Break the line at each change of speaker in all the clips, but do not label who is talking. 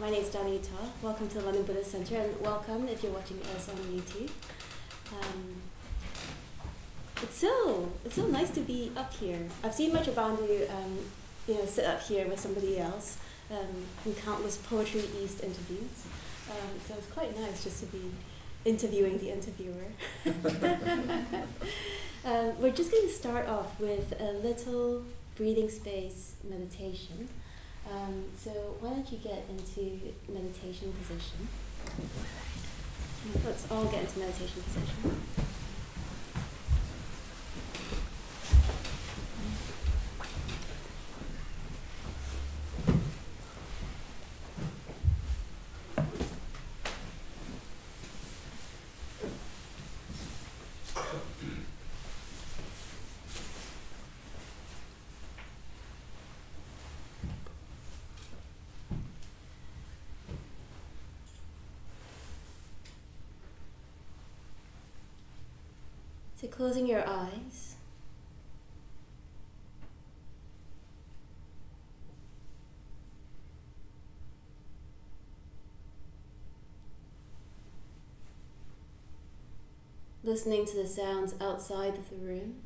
my name is Danita. Welcome to the London Buddhist Center, and welcome if you're watching us on YouTube. Um, it's so it's so nice to be up here. I've seen Maitreyabandhu, um, you know, sit up here with somebody else um, in countless Poetry East interviews. Um, so it's quite nice just to be interviewing the interviewer. um, we're just going to start off with a little breathing space meditation. Um, so why don't you get into meditation position? Let's all get into meditation position. Closing your eyes. Listening to the sounds outside of the room.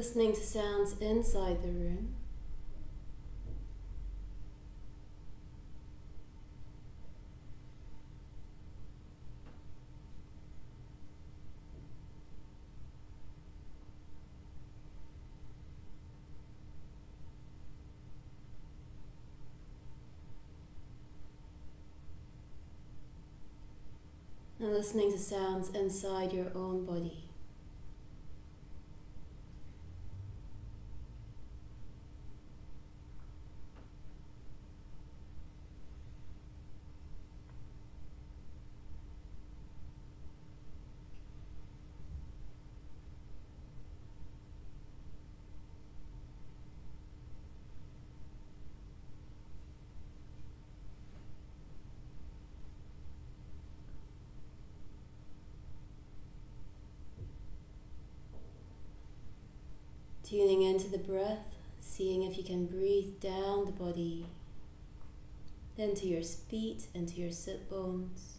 Listening to sounds inside the room. And listening to sounds inside your own body. Tuning into the breath, seeing if you can breathe down the body, into your feet, into your sit bones.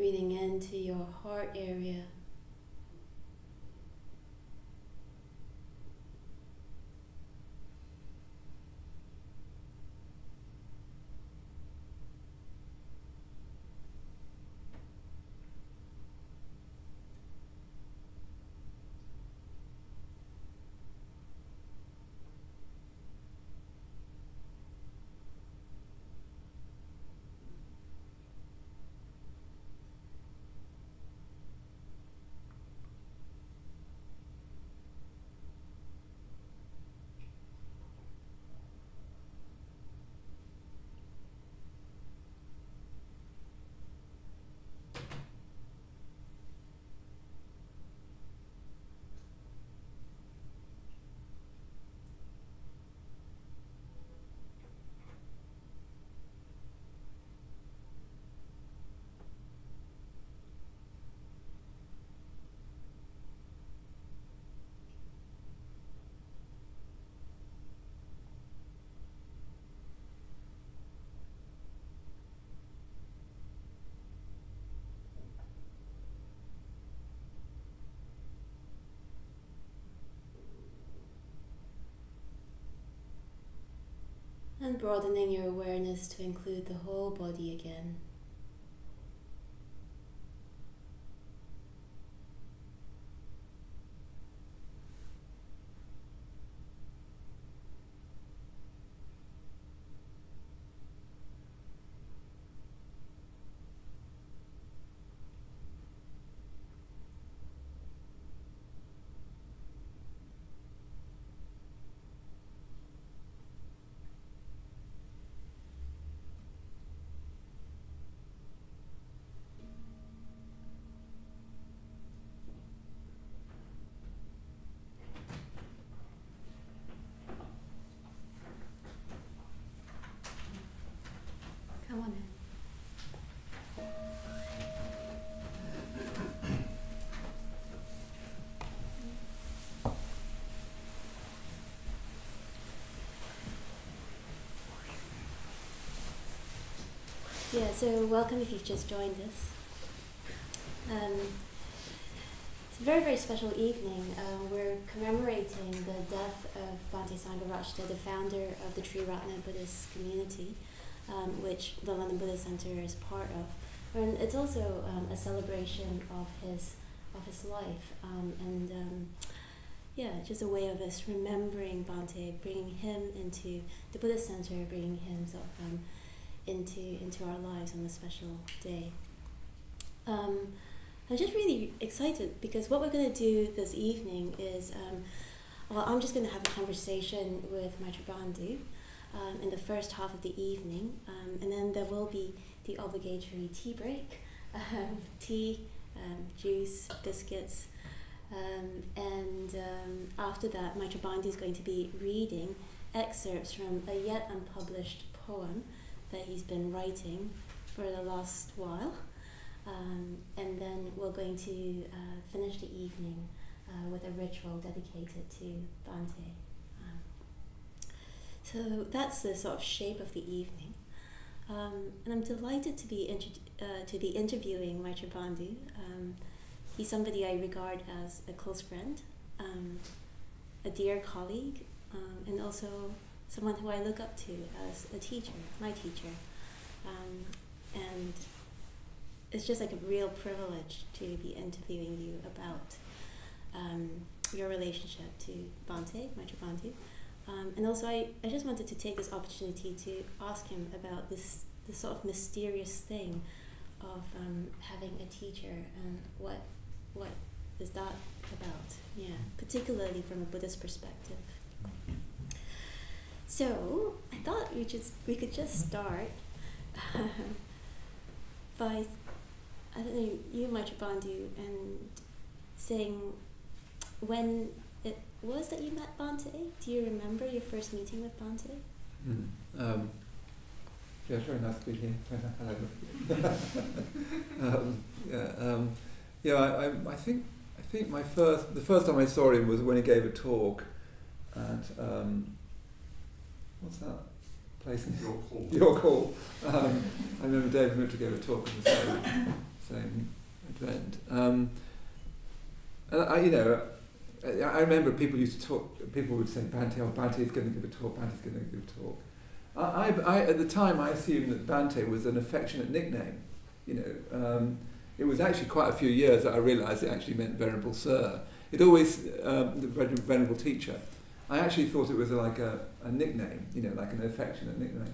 breathing into your heart area. and broadening your awareness to include the whole body again. Yeah, so welcome if you've just joined us. Um, it's a very, very special evening. Uh, we're commemorating the death of Bhante Sangharakshita, the founder of the Triratna Buddhist community, um, which the London Buddhist Centre is part of. And it's also um, a celebration of his, of his life. Um, and um, yeah, just a way of us remembering Bhante, bringing him into the Buddhist Centre, bringing him of, um, into into our lives on a special day. Um, I'm just really excited because what we're going to do this evening is, um, well, I'm just going to have a conversation with Maitreyabandhu um, in the first half of the evening, um, and then there will be the obligatory tea break, um, tea, um, juice, biscuits, and after that, Maitreyabandhu is going to be reading excerpts from a yet unpublished poem that he's been writing for the last while. Um, and then we're going to uh, finish the evening uh, with a ritual dedicated to Bhante. Um, so that's the sort of shape of the evening. Um, and I'm delighted to be uh, to be interviewing Maitreyabandhu. Um, he's somebody I regard as a close friend, um, a dear colleague, um, and also someone who I look up to as a teacher, my teacher. Um, and it's just like a real privilege to be interviewing you about um, your relationship to Bhante, Maitreyabandhu. Um, and also, I, I just wanted to take this opportunity to ask him about this, this sort of mysterious thing of um, having a teacher and what, what is that about, yeah, particularly from a Buddhist perspective. So I thought we just we could just start by I don't know you Maitreyabandhu and saying when it was that you met Bhante. Do you remember your first meeting with Bhante?
Mm. Um, yeah, very nice to be here. Hello. um, yeah, um, yeah. I, I, I think I think my first the first time I saw him was when he gave a talk at um, what's that place?
York Hall.
York Hall. Um, I remember David went to give a talk at the same, same event. Um, and I, you know, I, I remember people used to talk. People would say, Bhante, oh, Bhante is going to give a talk. Bhante is going to give a talk." I, I, at the time, I assumed that Bhante was an affectionate nickname. You know, um, it was actually quite a few years that I realised it actually meant Venerable Sir. It always um, the Venerable Teacher. I actually thought it was like a, a nickname, you know, like an affectionate nickname.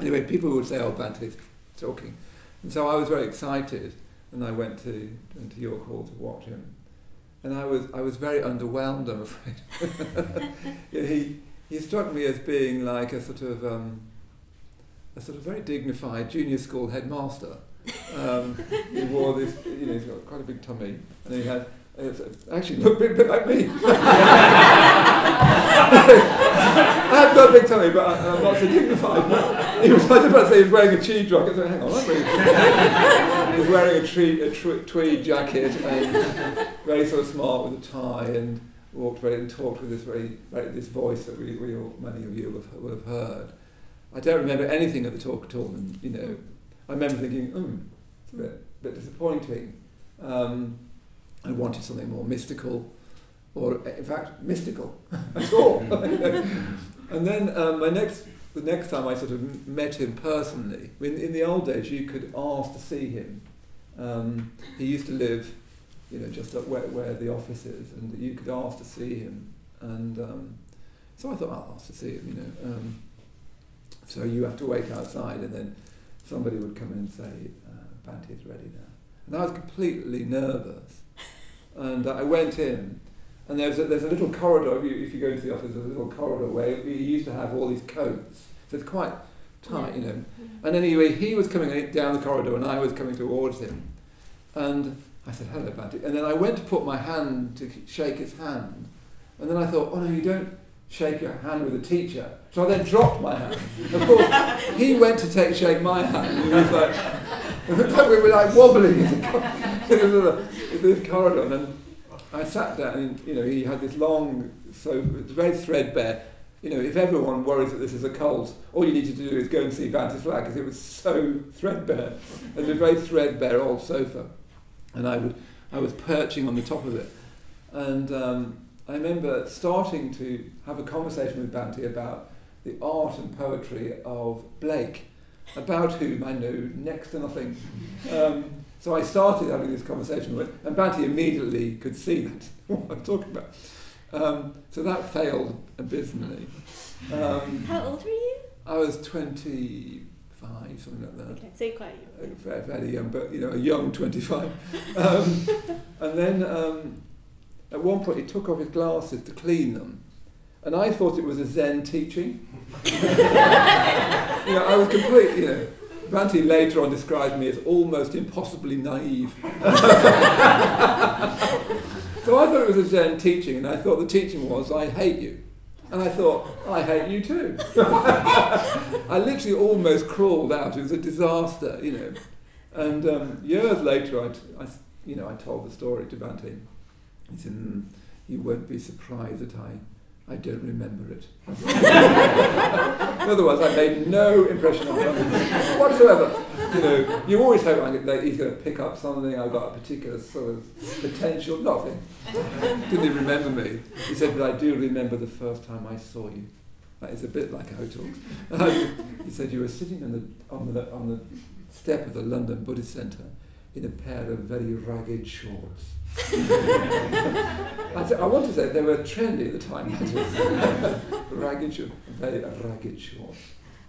Anyway, people would say, oh, Bhante's talking. And so I was very excited, and I went to, to York Hall to watch him. And I was, I was very underwhelmed, I'm afraid. yeah, he, he struck me as being like a sort of, um, a sort of very dignified junior school headmaster. Um, he wore this, you know, he's got quite a big tummy, and he had actually looked a bit, bit like me. I have got a big tummy, but I, am not so dignified. He was, I was about to say he was wearing a tweed jacket. So hang on, he was wearing a, tree, a tw- tweed jacket and very sort of smart with a tie and walked very and talked with this very, very this voice that we, we all, many of you have, will have heard. I don't remember anything of the talk at all, and you know, I remember thinking, hmm, it's a bit, bit disappointing. Um, I wanted something more mystical, or in fact, mystical. That's all. and then um, my next, the next time I sort of met him personally, in, in the old days you could ask to see him. Um, he used to live, you know, just up where, where the office is, and you could ask to see him. And um, so I thought, I'll ask to see him, you know. Um, so you have to wait outside, and then somebody would come in and say, uh, Bhante's ready now. And I was completely nervous. And uh, I went in, and there's a, there's a little corridor. If you, if you go into the office, there's a little corridor where he used to have all these coats. So it's quite tight, you know. Mm-hmm. And anyway, he was coming down the corridor, and I was coming towards him. And I said, hello, Bhante. And then I went to put my hand to shake his hand. And then I thought, oh no, you don't shake your hand with a teacher. So I then dropped my hand. Of course, he went to take shake my hand. And he was like, we were like wobbling in this corridor. And I sat down, and you know, he had this long, so it's very threadbare you know, if everyone worries that this is a cult, all you need to do is go and see Bhante's flag because it was so threadbare. It was a very threadbare old sofa, and I would I was perching on the top of it, and um, I remember starting to have a conversation with Bhante about the art and poetry of Blake, about whom I knew next to nothing. Um, so I started having this conversation with, and Bhante immediately could see that what I'm talking about. Um, so that failed abysmally. Um,
How old were you?
I was 25, something like that.
Okay, so you're quite young.
Uh, Very, very young, but you know, a young 25. Um, and then um, at one point he took off his glasses to clean them. And I thought it was a Zen teaching. you know, I was completely, you know, Bhante later on described me as almost impossibly naive. so I thought it was a Zen teaching, and I thought the teaching was, I hate you. And I thought, I hate you too. I literally almost crawled out. It was a disaster, you know. And um, years later, I, I, you know, I told the story to Bhante. He said, mm, you won't be surprised that I I don't remember it. In other words, I made no impression on him whatsoever. You know, you always hope that he's going to pick up something. I've got a particular sort of potential. Nothing. Didn't even remember me. He said, but I do remember the first time I saw you. That is a bit like how he talks. He said you were sitting on the, on the, on the step of the London Buddhist Centre in a pair of very ragged shorts. I, I want to say they were trendy at the time. ragged shorts, very ragged shorts.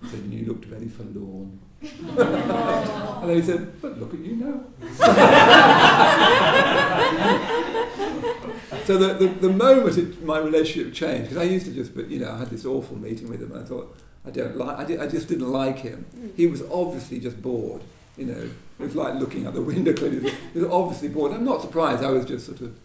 He said, you looked very forlorn. and then he said, but look at you now. so the, the, the moment it, my relationship changed, because I used to just, but you know, I had this awful meeting with him and I thought, I don't like, I, did, I just didn't like him. Mm. He was obviously just bored, you know. It was like looking out the window clearly. He was obviously bored. I'm not surprised. I was just sort of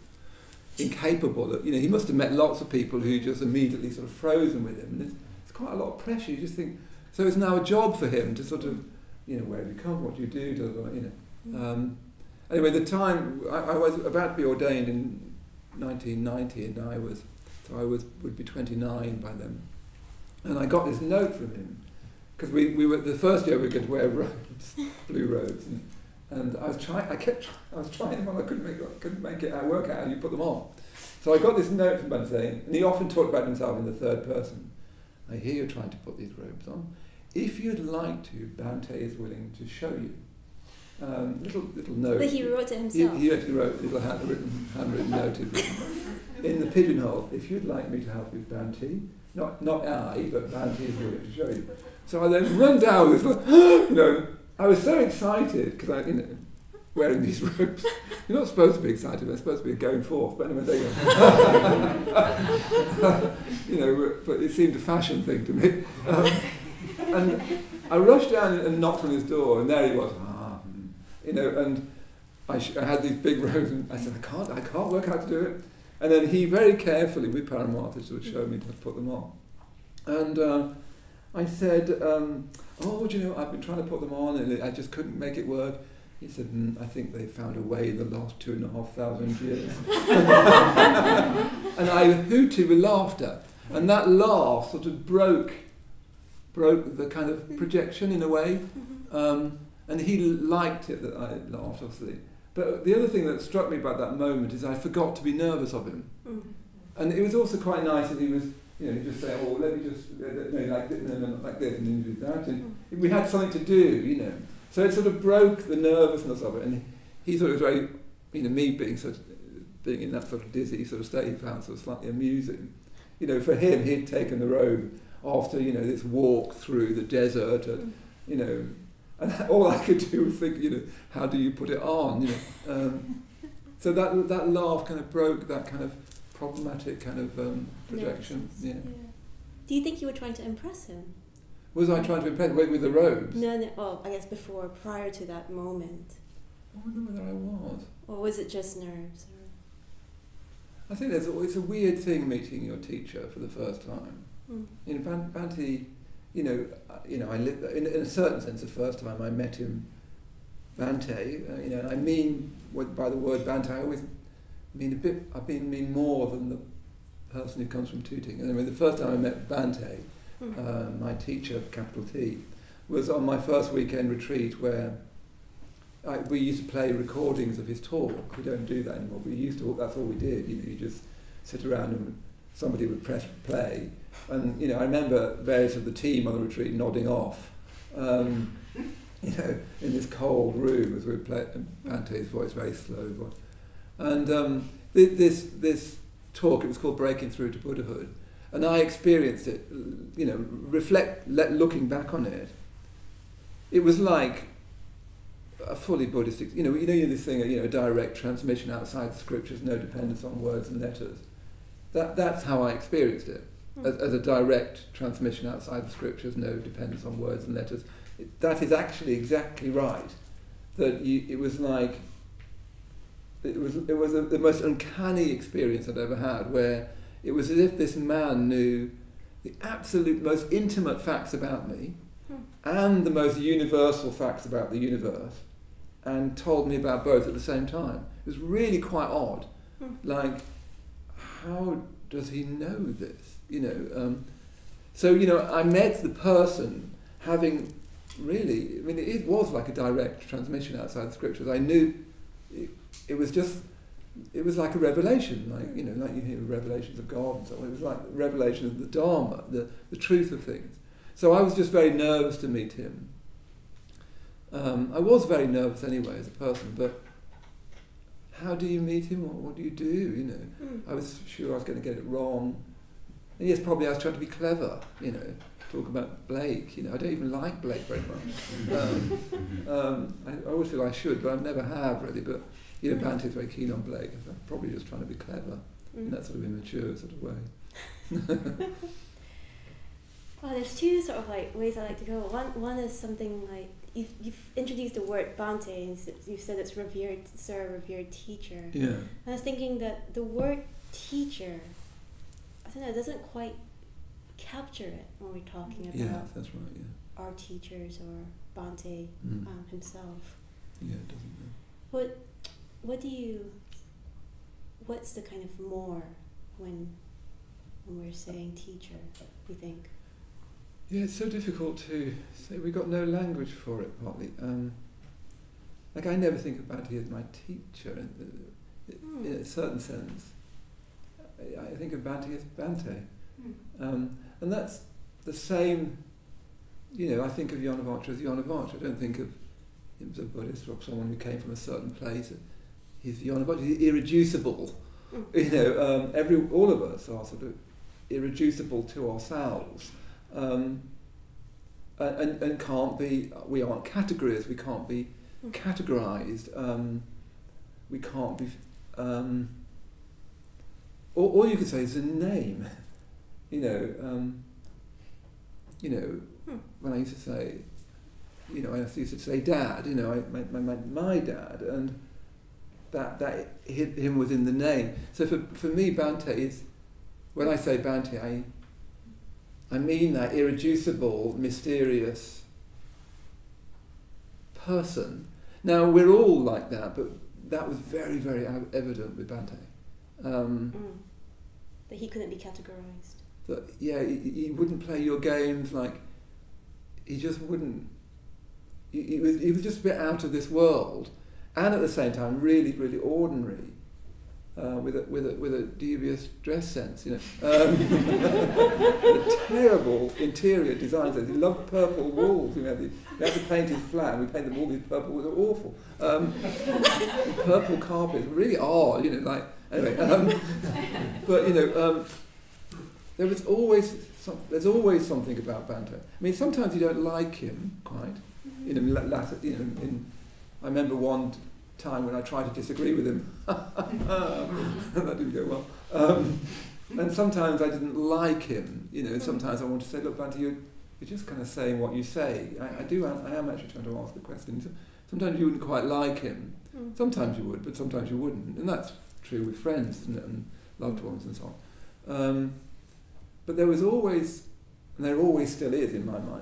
incapable. Of, you know, he must have met lots of people who just immediately sort of frozen with him. And it's, it's quite a lot of pressure. You just think, so it's now a job for him to sort of, you know, where have you come, what do you do, blah, blah, you know. Um, anyway, the time, I, I was about to be ordained in 1990 and I was, so I was, would be 29 by then. And I got this note from him because we, we were the first year we could wear blue robes, and, and I was trying. I kept I was trying them on. I couldn't make I couldn't make it. I work out how you put them on. So I got this note from Bhante saying, and he often talked about himself in the third person. I hear you're trying to put these robes on. If you'd like to, Bhante is willing to show you. Um, little little note.
But he wrote it himself.
He, he actually wrote a little handwritten handwritten note in the pigeonhole. If you'd like me to help you, Bhante, not not I, but Bhante is willing to show you. So I then run down with, like, you know, I was so excited because I, you know, wearing these robes. You're not supposed to be excited. They're supposed to be going forth. But anyway, there you go. you know, but it seemed a fashion thing to me. Um, and I rushed down and knocked on his door, and there he was. Ah, hmm. you know, and I, I had these big robes, and I said, I can't, I can't work out to do it. And then he very carefully, with Paramartha, sort of showed me to put them on. And uh, I said, um, oh, do you know, I've been trying to put them on and I just couldn't make it work. He said, mm, I think they found a way in the last two and a half thousand years. and I hooted with laughter. And that laugh sort of broke, broke the kind of projection in a way. Um, and he liked it that I laughed, obviously. But the other thing that struck me about that moment is I forgot to be nervous of him.
Mm.
And it was also quite nice that he was you know, just say, oh, let me just, uh, no, like, this, no, no, like this, and then do that. And we had something to do, you know. So it sort of broke the nervousness of it. And he thought it was very, you know, me being sort of, being in that sort of dizzy sort of state, he found sort of slightly amusing. You know, for him, he'd taken the robe after, you know, this walk through the desert, and, you know, and all I could do was think, you know, how do you put it on, you know. Um, so that, that laugh kind of broke that kind of problematic kind of um, projection. Yeah. yeah.
Do you think you were trying to impress him?
Was I trying to impress with, with the robes?
No, no. Well, I guess before, prior to that moment.
I wonder whether I was.
Or was it just nerves?
I think there's a, it's a weird thing meeting your teacher for the first time. Mm. You know, Bhante, you know, uh, you know, I li- in, in a certain sense, the first time I met him, Bhante, uh, you know, I mean, by the word Bhante, I always mean a bit. I mean mean more than the person who comes from Tooting. Mean, the first time I met Bhante,
Hmm.
uh, my teacher, capital T, was on my first weekend retreat where I, we used to play recordings of his talk. We don't do that anymore. We used to. That's all we did. You know, you just sit around and somebody would press play, and you know, I remember various of the team on the retreat nodding off. Um, you know, in this cold room as we play, Bhante's voice very slow voice, and um, th- this this talk. It was called Breaking Through to Buddhahood, and I experienced it. You know, reflect, let, looking back on it, it was like a fully Buddhist. You know, you know this thing. You know, direct transmission outside the scriptures, no dependence on words and letters. That that's how I experienced it,
Hmm.
as, as a direct transmission outside the scriptures, no dependence on words and letters. It, that is actually exactly right. That you, it was like. It was it was a, the most uncanny experience I'd ever had, where it was as if this man knew the absolute most intimate facts about me
Hmm.
and the most universal facts about the universe and told me about both at the same time. It was really quite odd.
Hmm.
Like, how does he know this? You know, um, so, you know, I met the person having really, I mean, it was like a direct transmission outside the scriptures. I knew it, it was just, it was like a revelation, like, you know, like you hear revelations of God and so on. It was like a revelation of the Dharma, the, the truth of things. So I was just very nervous to meet him. Um, I was very nervous anyway as a person, but how do you meet him? What, what do you do? You know,
Hmm.
I was sure I was going to get it wrong. And yes, probably I was trying to be clever. You know, talk about Blake. You know, I don't even like Blake very much. Um, um, I, I always feel I should, but I never have really. But you know, Bhante's very keen on Blake. so probably just trying to be clever in that sort of immature sort of way.
Well, there's two sort of like ways I like to go. One one is something like you've, you've introduced the word Bhante and you've said it's revered sir, revered teacher.
Yeah.
And I was thinking that the word teacher, I don't know, doesn't quite capture it when we're talking about
Yeah, that's right. Yeah.
our teachers or Bhante
Mm.
um, himself.
Yeah, it doesn't. Yeah.
What what do you what's the kind of more when when we're saying teacher, we think?
Yeah, it's so difficult to say. We've got no language for it, partly. Um, like, I never think about he as my teacher in,
Hmm.
in a certain sense. I, I think of Bhante as Bhante.
Hmm.
Um, and that's the same, you know, I think of Yonavatra as Yonavatra. I don't think of him as a Buddhist or someone who came from a certain place. He's he's irreducible.
Mm.
You know, um, every, all of us are sort of irreducible to ourselves. Um, and, and can't be, we aren't categories, we can't be
Mm.
categorized, um, we can't be, um, all, all you can say is a name. You know, um, you know,
Hmm.
when I used to say, you know, I used to say dad, you know, I, my, my, my dad, and that, that hit him was in the name. So for, for me, Bhante is, when I say Bhante, I, I mean that irreducible, mysterious person. Now, we're all like that, but that was very, very evident with Bhante. Um,
Mm. That he couldn't be categorized.
that yeah, he, he wouldn't play your games like he just wouldn't. He, he was he was just a bit out of this world, and at the same time, really really ordinary, uh, with a with a with a devious dress sense, you know. Um, terrible interior design sense. He loved purple walls. You know, he, he had to paint his flat. and We painted them all these purple. They were awful. Um, purple carpets, really odd. You know, like anyway. Um, but you know. Um, there was always some, there's always something about Bhante. I mean, sometimes you don't like him quite. You know, la- latter, you know, in, I remember one time when I tried to disagree with him. that didn't go well. Um, and sometimes I didn't like him. You know, sometimes I want to say, look, Bhante, you're, you're just kind of saying what you say. I, I do. I, I am actually trying to ask a question. Sometimes you wouldn't quite like him.
Mm.
Sometimes you would, but sometimes you wouldn't, and that's true with friends and, and loved ones and so on. Um, but there was always, and there always still is in my mind.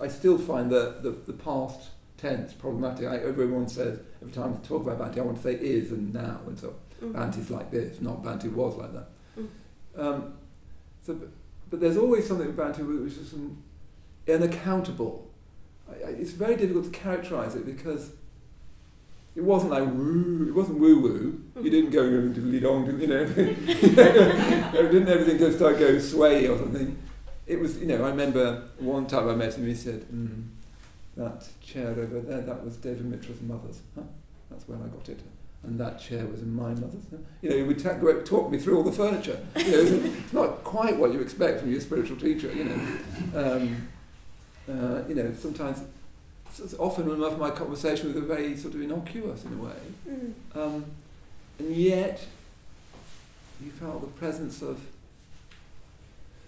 I, I, I still find the, the, the past tense problematic. I, everyone says every time I talk about Bhante, I want to say is and now and so.
Mm.
Bhante's like this, not Bhante was like that.
Mm.
Um, so, but, but there's always something about it which is unaccountable. I, I, it's very difficult to characterize it because it wasn't like woo, it wasn't woo woo. You didn't go diddly dong, you know, didn't everything just start going sway or something. It was, you know, I remember one time I met him, he said, mm, that chair over there, that was David Mitchell's mother's. Huh? That's when I got it. And that chair was in my mother's. You know, he would ta- talk me through all the furniture. You know, it's not quite what you expect from your spiritual teacher, you know. Um, uh, you know, sometimes often enough my conversations were very sort of innocuous in a way. Mm. Um, and yet, you felt the presence of.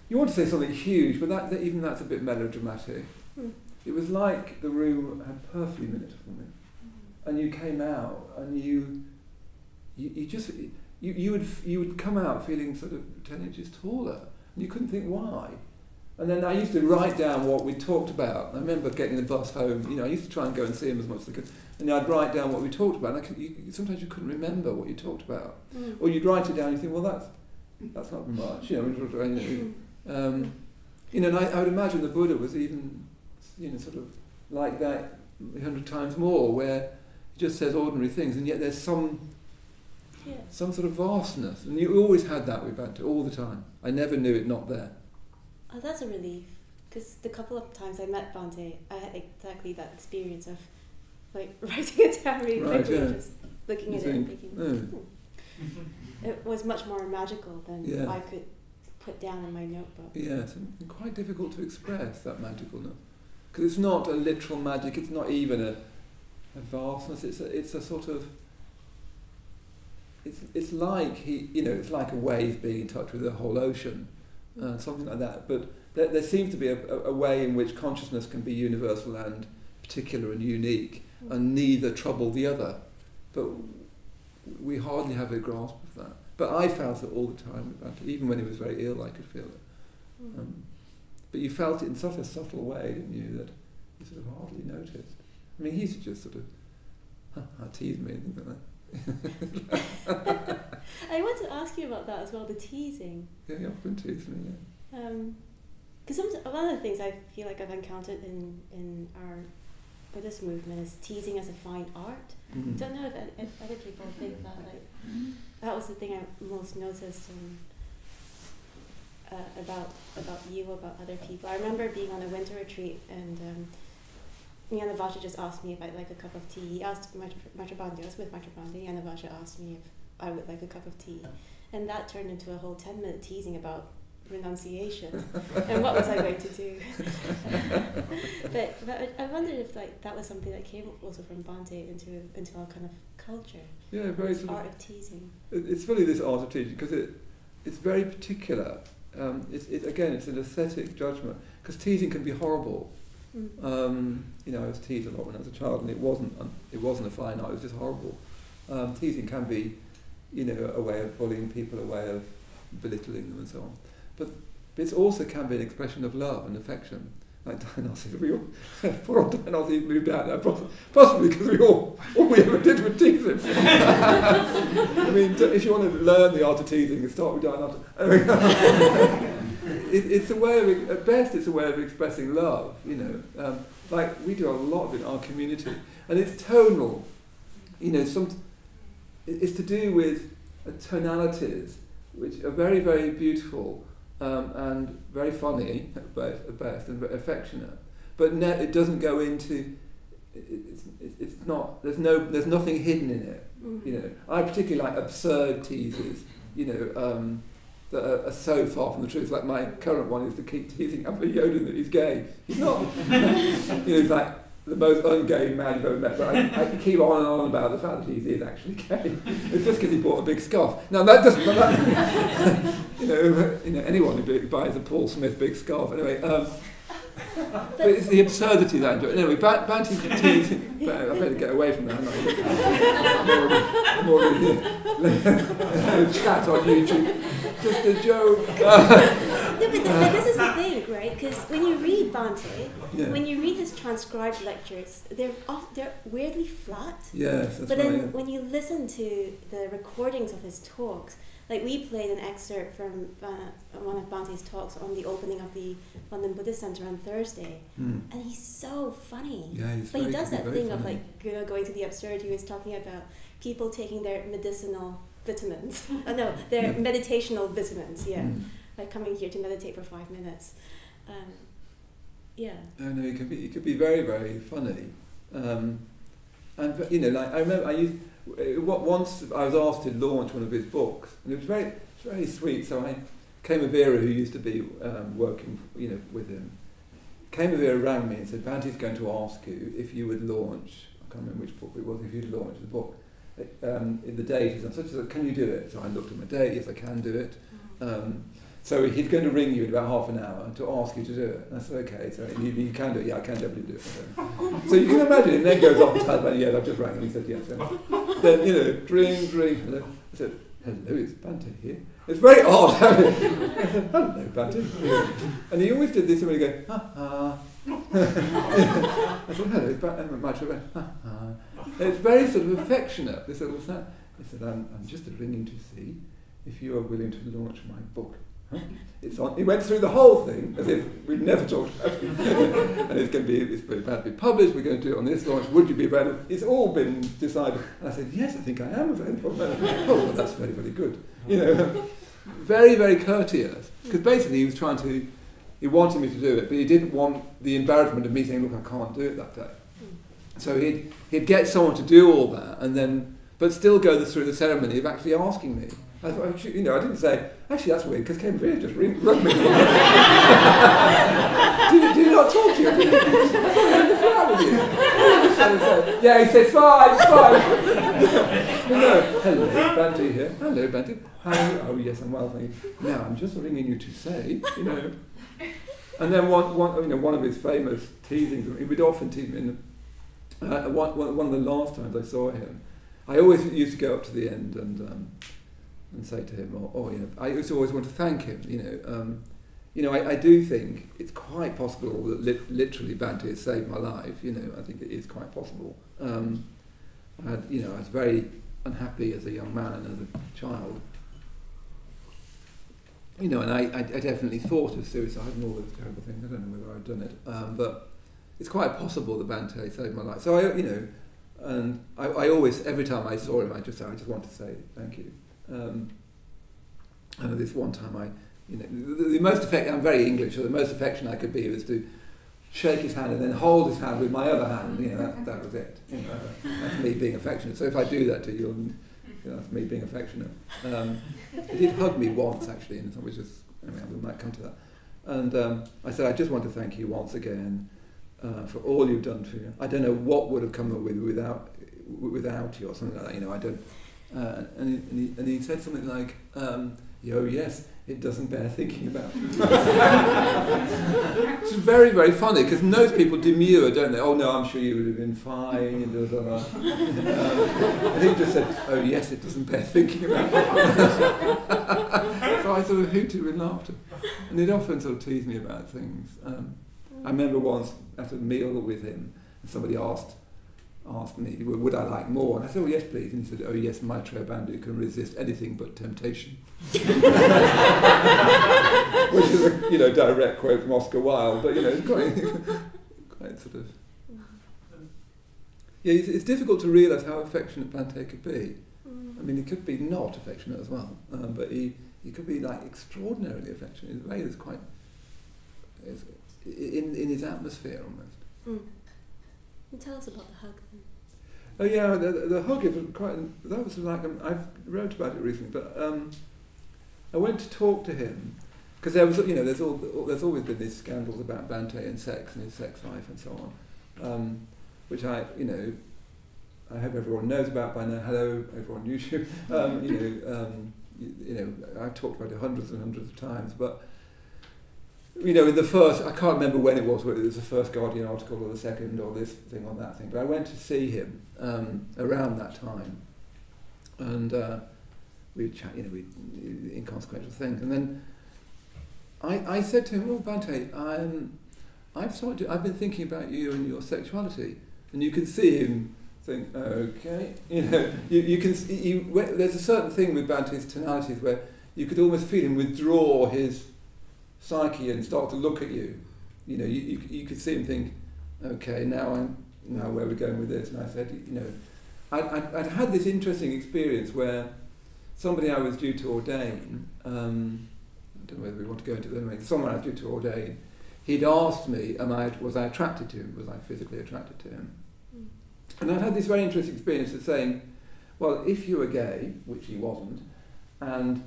You want to say something huge, but that, that even that's a bit melodramatic. Mm. It was like the room had perfume in it for me, mm. and you came out and you, you, you just you, you would you would come out feeling sort of ten inches taller, and you couldn't think why. And then I used to write down what we talked about. I remember getting the bus home. You know, I used to try and go and see him as much as I could. And I'd write down what we talked about. And could, you, sometimes you couldn't remember what you talked about, mm. or you'd write it down. and You think, well, that's that's not much. You know, um, you know. And I, I would imagine the Buddha was even, you know, sort of like that a hundred times more, where he just says ordinary things, and yet there's some yeah. some sort of vastness. And you always had that with Bhante all the time. I never knew it not there.
Oh, that's a relief. Because the couple of times I met Bhante, I had exactly that experience of like writing it down really right, quickly, yeah. just looking you at think, it and thinking, yeah. hmm. it was much more magical than yeah. I could put down in my notebook.
Yeah, it's quite difficult to express that magicalness. Because it's not a literal magic, it's not even a, a vastness, it's a, it's a sort of it's, it's like he, you know, it's like a wave being in touch with the whole ocean uh, something like that. But there, there seems to be a, a, way in which consciousness can be universal and particular and unique, mm. and neither trouble the other. But we hardly have a grasp of that. But I felt it all the time, even when he was very ill, I could feel it. Mm. Um, but you felt it in such a subtle way, didn't you, that you sort of hardly noticed. I mean, he used to just sort of huh, tease me and things like that.
I want to ask you about that as well, the teasing.
Yeah, you often tease me,
yeah. Because um, one of the things I feel like I've encountered in, in our Buddhist movement is teasing as a fine art. Mm-hmm. I don't know if, if other people think that. Like, that was the thing I most noticed uh, about about you, about other people. I remember being on a winter retreat and um, Jnanavaca just asked me if I'd like a cup of tea. He asked Maitreyabandhu, I was with Maitreya Bhante, Jnanavaca asked me if I would like a cup of tea. And that turned into a whole 10 minute teasing about renunciation and what was I going to do. but, but I wondered if like that was something that came also from Bhante into into our kind of culture.
Yeah, very
sort art of, of teasing.
It's funny this art of teasing because it it's very particular. Um, it's it, again it's an aesthetic judgment because teasing can be horrible Mm. Um, you know, I was teased a lot when I was a child, and it wasn't it wasn't a fine art. It was just horrible. Um, teasing can be, you know, a way of bullying people, a way of belittling them, and so on. But it also can be an expression of love and affection. Like Dionysus, we all, poor old Dionysus moved out there, possibly because we all, all we ever did was tease him. I mean, if you want to learn the art of teasing, start with Dionysus it, it's a way of, at best, it's a way of expressing love, you know. Um, like we do a lot of it in our community. And it's tonal, you know, some, it's to do with tonalities which are very, very beautiful um, and very funny at best, at best and affectionate. But it doesn't go into, it's, it's not, there's, no, there's nothing hidden in it. Mm-hmm. You know, I particularly like absurd teases, you know, um, that are, are, so far from the truth. Like my current one is to keep teasing Humphrey Yodin that he's gay. He's not. you know, he's like the most ungay man you've ever met. But I, I keep on and on about the fact that he is actually gay. It's just because he bought a big scarf. Now that doesn't. That, you know, you know, anyone who buys a Paul Smith big scarf. Anyway. Um, but it's the absurdity that I enjoy. Anyway, ba- banting teasing. I better get away from that. I'm already, I'm already chat on YouTube just a joke.
No, but, but, this is the thing. right? Because when you read Bhante,
Yeah.
when you read his transcribed lectures, they're off, they're weirdly flat.
Yes,
but
right.
then when you listen to the recordings of his talks, like we played an excerpt from uh, one of Bhante's talks on the opening of the London Buddhist Center on Thursday,
Hmm.
and he's so funny.
Yeah, he's
But he does that
very
thing of like you know going to the absurd. He was talking about people taking their medicinal vitamins. oh no, their
Yeah.
meditational vitamins. Yeah,
Hmm.
Like coming here to meditate for five minutes. Um, yeah.
No, no, it could be it could be very very funny, um, and you know, like I remember I used what once I was asked to launch one of his books, and it was very very sweet. So I Kamavira, who used to be um, working, you know, with him, Kamavira rang me and said, "Bhante's going to ask you if you would launch. I can't remember which book it was. If you'd launch the book." Um, in the date, said, such as, can you do it? So I looked at my date, yes I can do it. Um, so he's going to ring you in about half an hour to ask you to do it. And I said, okay, so you, you can do it. Yeah, I can definitely do it. So, so you can imagine, and then he goes off and tells me, yeah, I've just rang and he said yes. Then, you know, ring, ring. Hello. I said, hello, it's Bhante here. It's very odd having I said, hello, Bhante. And he always did this and he'd go, ha ha. I said, hello, it's Bhante. My children went, ha ha. It's very sort of affectionate. They said, what's that? He said, I'm, I'm just ringing to see if you are willing to launch my book. It's on. He went through the whole thing as if we'd never talked about it. and it's going to be, it's about to be published. We're going to do it on this launch. Would you be available? It's all been decided. And I said, yes, I think I am available. oh, well, that's very, very good. You know, very, very courteous. Because basically he was trying to, he wanted me to do it, but he didn't want the embarrassment of me saying, look, I can't do it that day. Hmm. So he'd, he'd get someone to do all that and then, but still go through the ceremony of actually asking me. I thought, you know, I didn't say, actually, that's weird, because Cambridge just ring, rung me. you, do you not talk to you? I thought was in the flat with you. Yeah, he said, fine, fine. no, hello, Bhante here. Hello, Bhante. How, oh, yes, I'm well, thank you. Now, I'm just ringing you to say, you know. And then one, one, you know, one of his famous teasings, he would often tease me, in uh, one, one one of the last times I saw him, I always used to go up to the end and um, and say to him, or, or you know, I to always want to thank him. You know, um, you know, I, I do think it's quite possible that li- literally Bhante has saved my life. You know, I think it is quite possible. Um, I had, you know, I was very unhappy as a young man and as a child. You know, and I, I, I definitely thought of suicide and all those terrible things. I don't know whether I'd done it, um, but it's quite possible that Bhante saved my life. So I, you know, and I, I always, every time I saw him, I just, I just want to say thank you. Um, and this one time, I, you know, the, the most affect, I'm very English, so the most affection I could be was to shake his hand and then hold his hand with my other hand. You know, that, that was it. You know, that's me being affectionate. So if I do that to you, you know, that's me being affectionate. Um, he did hug me once actually, and which is, anyway, we might come to that. And um, I said, I just want to thank you once again uh, for all you've done for me. I don't know what would have come up with without without you or something like that. You know, I don't. Uh, and, he, and, he, and he said something like, um, "Yo, yes, it doesn't bear thinking about." it's very, very funny because most people demur, don't they? Oh no, I'm sure you would have been fine. And, blah, blah, blah. Um, and he just said, "Oh yes, it doesn't bear thinking about." so I sort of hooted with laughter, and he'd often sort of tease me about things. Um, I remember once at a meal with him, somebody asked asked me, would I like more? And I said, oh, yes, please. And he said, oh, yes, Maitreyabandhu can resist anything but temptation. Which is a, you know, direct quote from Oscar Wilde, but, you know, it's quite, quite sort of... Yeah, it's, it's difficult to realise how affectionate Bhante could be. I mean, he could be not affectionate as well, um, but he, he could be, like, extraordinarily affectionate in a way that's quite... In, in his atmosphere, almost.
Mm. Tell us about the hug then.
Oh yeah, the, the, hug. Was quite. That was like um, I wrote about it recently, but um, I went to talk to him because there was, you know, there's all, there's always been these scandals about Bhante and sex and his sex life and so on, um, which I, you know, I hope everyone knows about by now. Hello, everyone on YouTube. Um, you know, um, you, you know, I've talked about it hundreds and hundreds of times, but you know, in the first, I can't remember when it was, whether it was the first Guardian article or the second or this thing or that thing, but I went to see him um, around that time. And uh, we'd chat, you know, we inconsequential things. And then I, I said to him, "Oh, Bhante, I'm, I've started. I've been thinking about you and your sexuality, and you can see him think, okay, you know, you, you can. You, there's a certain thing with Bhante's tonalities where you could almost feel him withdraw his psyche and start to look at you. You know, you, you, you could see him think, okay, now I'm now where we're going with this. And I said, you know, I'd, I'd, I'd had this interesting experience where somebody I was due to ordain, um, I don't know whether we want to go into that, anyway, someone I was due to ordain, he'd asked me, am I, was I attracted to him? Was I physically attracted to him?
Mm.
And I'd had this very interesting experience of saying, well, if you were gay, which he wasn't, and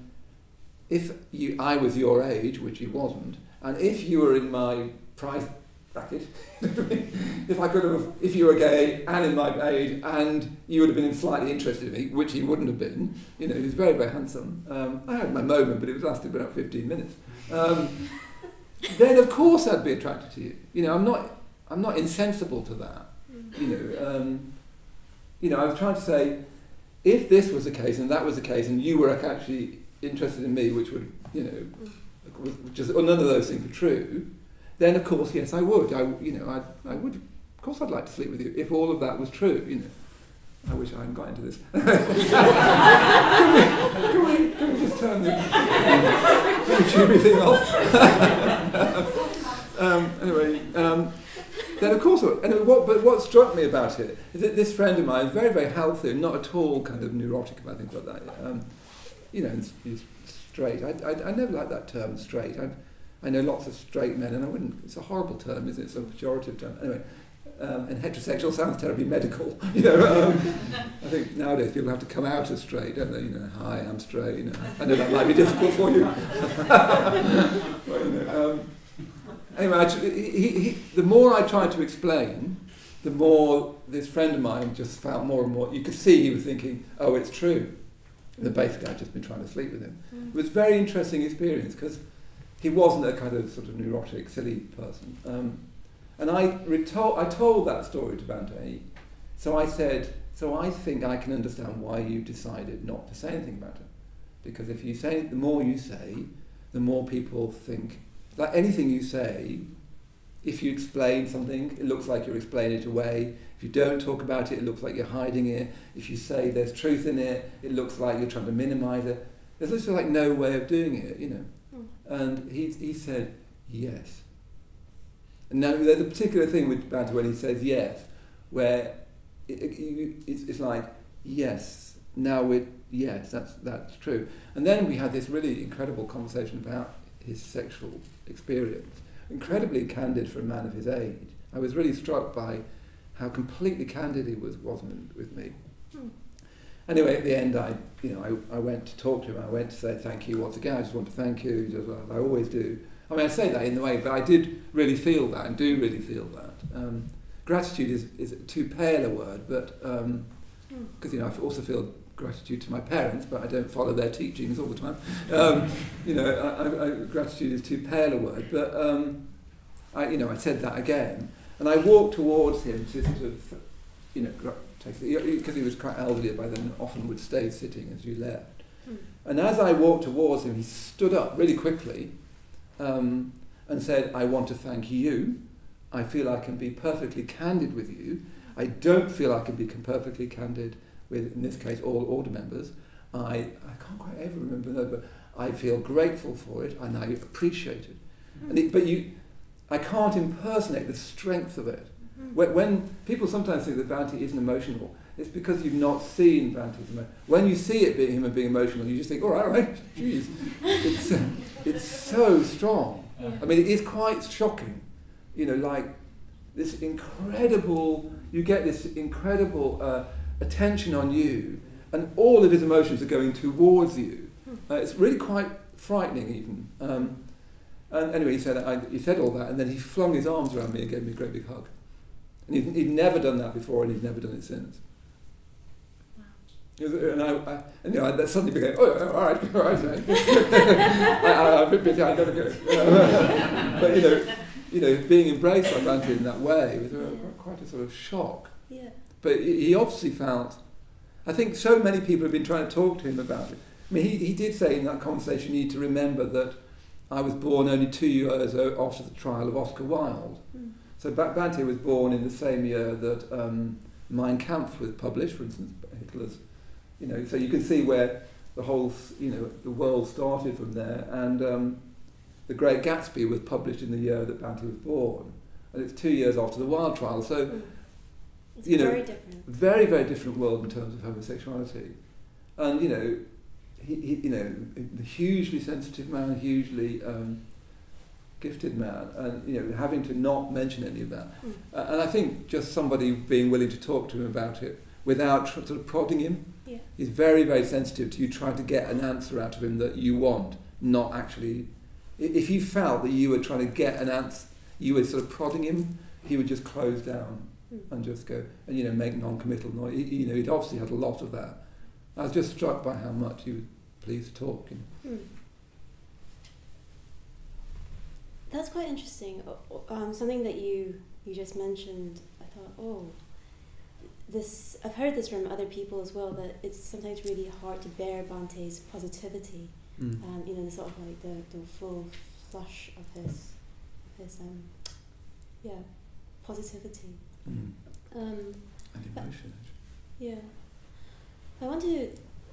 if you, I was your age, which he wasn't, and if you were in my price bracket, if I could have, if you were gay and in my age, and you would have been slightly interested in me, which he wouldn't have been, you know, he was very, very handsome. Um, I had my moment, but it lasted about 15 minutes. Um, then of course I'd be attracted to you. You know, I'm not, I'm not insensible to that. You know, um, you know, I was trying to say, if this was the case and that was the case, and you were actually interested in me, which would, you know, was just none of those things were true, then of course, yes, I would. I, you know, I, I would. Of course, I'd like to sleep with you if all of that was true. You know, I wish I hadn't got into this. can, we, can, we, can we just turn the YouTube thing off? um, anyway, um, then of course, anyway, what, but what struck me about it is that this friend of mine is very, very healthy, and not at all kind of neurotic about things like that. Um, you know, he's straight. I, I, I never liked that term, straight. I, I know lots of straight men, and I wouldn't. It's a horrible term, isn't it? It's a pejorative term. Anyway, um, and heterosexual sounds terribly medical. You know, um, I think nowadays people have to come out as straight, don't they? You know, hi, I'm straight. You know, I know that might be difficult for you. but, you know, um, anyway, he, he, the more I tried to explain, the more this friend of mine just felt more and more. You could see he was thinking, "Oh, it's true." And basically, I'd just been trying to sleep with him.
Mm.
It was a very interesting experience because he wasn't a kind of sort of neurotic, silly person. Um, and I, retol- I told that story to Bhante. So I said, so I think I can understand why you decided not to say anything about it. Because if you say, the more you say, the more people think, like anything you say, if you explain something, it looks like you're explaining it away. If you don't talk about it, it looks like you're hiding it. If you say there's truth in it, it looks like you're trying to minimize it. There's literally like no way of doing it, you know.
Mm.
And he, he said, yes. And now there's a particular thing with Bhante when he says yes, where it, it, it's, it's like, yes, now it, yes, that's, that's true. And then we had this really incredible conversation about his sexual experience, incredibly candid for a man of his age. I was really struck by how completely candid he was, was with, me.
Hmm.
Anyway, at the end, I, you know, I, I went to talk to him. I went to say thank you once again. I just want to thank you, just as I always do. I mean, I say that in the way, but I did really feel that and do really feel that. Um, gratitude is, is too pale a word, but because
Mm.
you know, I also feel gratitude to my parents, but I don't follow their teachings all the time. Um, you know, I, I, I, gratitude is too pale a word, but um, I, you know, I said that again, and I walked towards him to sort of, you know, take because he was quite elderly by then, often would stay sitting as you left.
Mm.
And as I walked towards him, he stood up really quickly um, and said, I want to thank you. I feel I can be perfectly candid with you. I don't feel I can be perfectly candid with, in this case, all order members. I, I can't quite ever remember that, but I feel grateful for it and I appreciate it. And it but you, I can't impersonate the strength of it.
Mm.
When, when people sometimes think that Bhante isn't emotional, it's because you've not seen emotion. When you see it being him and being emotional, you just think, all right, all right, jeez. It's, uh, it's so strong.
Yeah.
I mean, it is quite shocking. You know, like this incredible, you get this incredible uh, attention on you, and all of his emotions are going towards you. Uh, it's really quite frightening, even. Um, and anyway, he said, I, he said all that, and then he flung his arms around me and gave me a great big hug. And he'd, he'd never done that before, and he's never done it since.
Wow.
And, I, I, and you know, I that suddenly became, oh, yeah, all right, all right, I, I, I'm a bit busy, I've got to go. but, you know, you know, being embraced by Bhante in that way was a, quite a sort of shock.
Yeah.
But he obviously felt, I think so many people have been trying to talk to him about it. I mean, he, he did say in that conversation, you need to remember that I was born only two years after the trial of Oscar Wilde.
Mm.
So ba- Bhante was born in the same year that um, Mein Kampf was published, for instance, Hitler's. You know, so you can see where the whole, you know, the world started from there. And um, The Great Gatsby was published in the year that Bhante was born, and it's two years after the Wilde trial. So
Mm. It's
you know,
very different.
very, very different world in terms of homosexuality. And, you know, he, he you know, a hugely sensitive man, hugely um, gifted man, and, you know, having to not mention any of that.
Mm.
Uh, and I think just somebody being willing to talk to him about it without sort of prodding him.
Yeah.
He's very, very sensitive to you trying to get an answer out of him that you want, not actually. If you felt that you were trying to get an answer, you were sort of prodding him, he would just close down
Mm.
and just go and you know make non-committal noise. He, you know, he'd obviously had a lot of that. I was just struck by how much he was pleased to talk. You know.
Hmm. That's quite interesting. O- o- Um, something that you you just mentioned, I thought, oh, this. I've heard this from other people as well that it's sometimes really hard to bear Bhante's positivity.
Mm.
Um, you know, the sort of like the, the full flush of his, of his um, yeah, positivity.
Mm.
Um,
And emotion.
yeah. I want to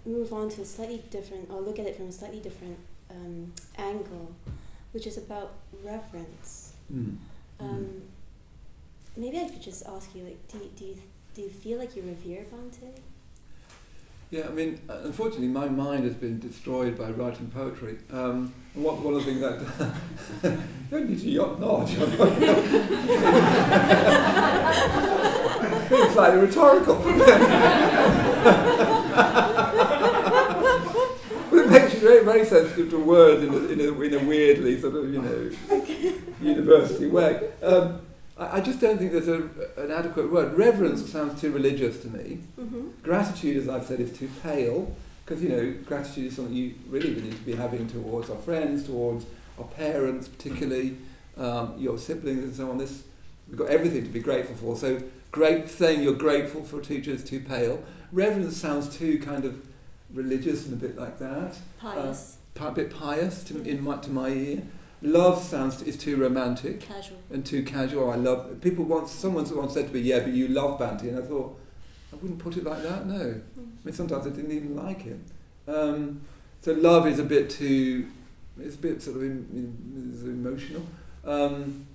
move on to a slightly different, or look at it from a slightly different um, angle, which is about reverence.
Mm.
Um, maybe I could just ask you, like, do you, do you, do you feel like you revere Bhante?
Yeah, I mean, uh, unfortunately, my mind has been destroyed by writing poetry. Um, and what, one of the things that don't need to yacht nod. it's slightly rhetorical. but it makes you very, very sensitive to words in a, in a, in a weirdly sort of, you know, university way. Um, I, I just don't think there's a, an adequate word. Reverence sounds too religious to me.
Mm-hmm.
Gratitude, as I've said, is too pale because you know gratitude is something you really need to be having towards our friends, towards our parents, particularly um, your siblings, and so on. This we've got everything to be grateful for. So great saying you're grateful for a teacher is too pale. Reverence sounds too kind of religious and a bit like that,
Pious,
a bit pious to, in my, to my ear. Love sounds is too romantic
casual.
and too casual. I love people once. Someone once said to me, "Yeah, but you love Bhante," and I thought, I wouldn't put it like that. No,
Mm.
I mean sometimes I didn't even like him. Um, so love is a bit too. It's a bit sort of in, in, emotional. Um,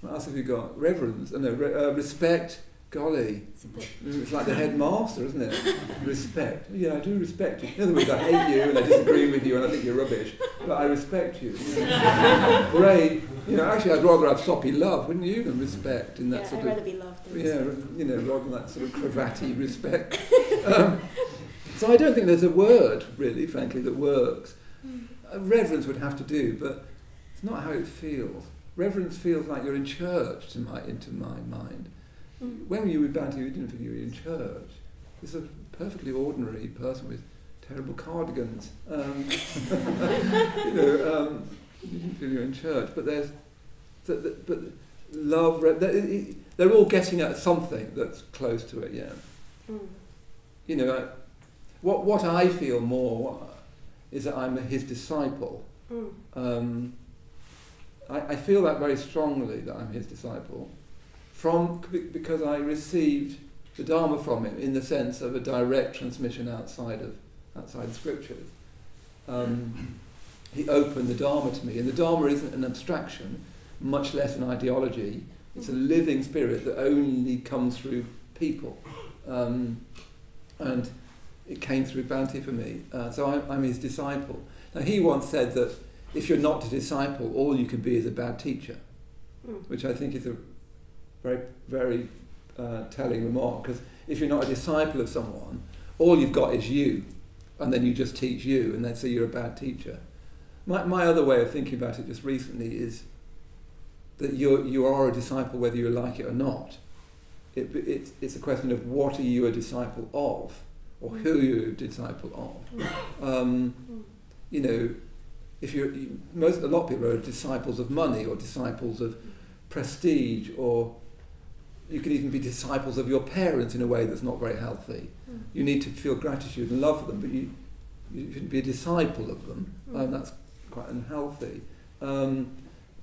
what else have you got? Reverence. Oh, no, re, uh, respect. Golly,
It's a bit,
it's like the headmaster, isn't it? respect. Yeah, I do respect you. In other words, I hate you and I disagree with you and I think you're rubbish, but I respect you. Great. You know, actually, I'd rather have soppy love, wouldn't you, than respect in that
yeah,
sort
I'd
of
rather be loved than
yeah,
respected.
you know, rather than that sort of cravatty respect. Um, so I don't think there's a word, really, frankly, that works.
Mm.
Uh, reverence would have to do, but it's not how it feels. Reverence feels like you're in church, to my, into my mind.
Mm.
When you were bound to, you didn't think you were in church. It's a perfectly ordinary person with terrible cardigans. Um, you know, um, you didn't feel you were in church, but there's, th- th- but love. Re- they're, they're all getting at something that's close to it. Yeah.
Mm.
You know, I, what what I feel more is that I'm his disciple.
Mm.
Um, I, I feel that very strongly that I'm his disciple, from because I received the Dharma from him in the sense of a direct transmission outside of outside scriptures. Um, he opened the Dharma to me, and the Dharma isn't an abstraction, much less an ideology. It's a living spirit that only comes through people, um, and it came through Bhante for me. Uh, so I'm, I'm his disciple. Now he once said that if you're not a disciple, all you can be is a bad teacher,
Mm.
which I think is a very, very uh, telling remark. Because if you're not a disciple of someone, all you've got is you, and then you just teach you, and then say you're a bad teacher. My, my other way of thinking about it just recently is that you you are a disciple whether you like it or not. It, it's, it's a question of what are you a disciple of, or who you're a disciple of. Um, you know, if you're you, most a lot of people are disciples of money or disciples of prestige, or you can even be disciples of your parents in a way that's not very healthy.
Mm.
You need to feel gratitude and love for them, but you you shouldn't be a disciple of them.
Mm.
Um, that's quite unhealthy. Um,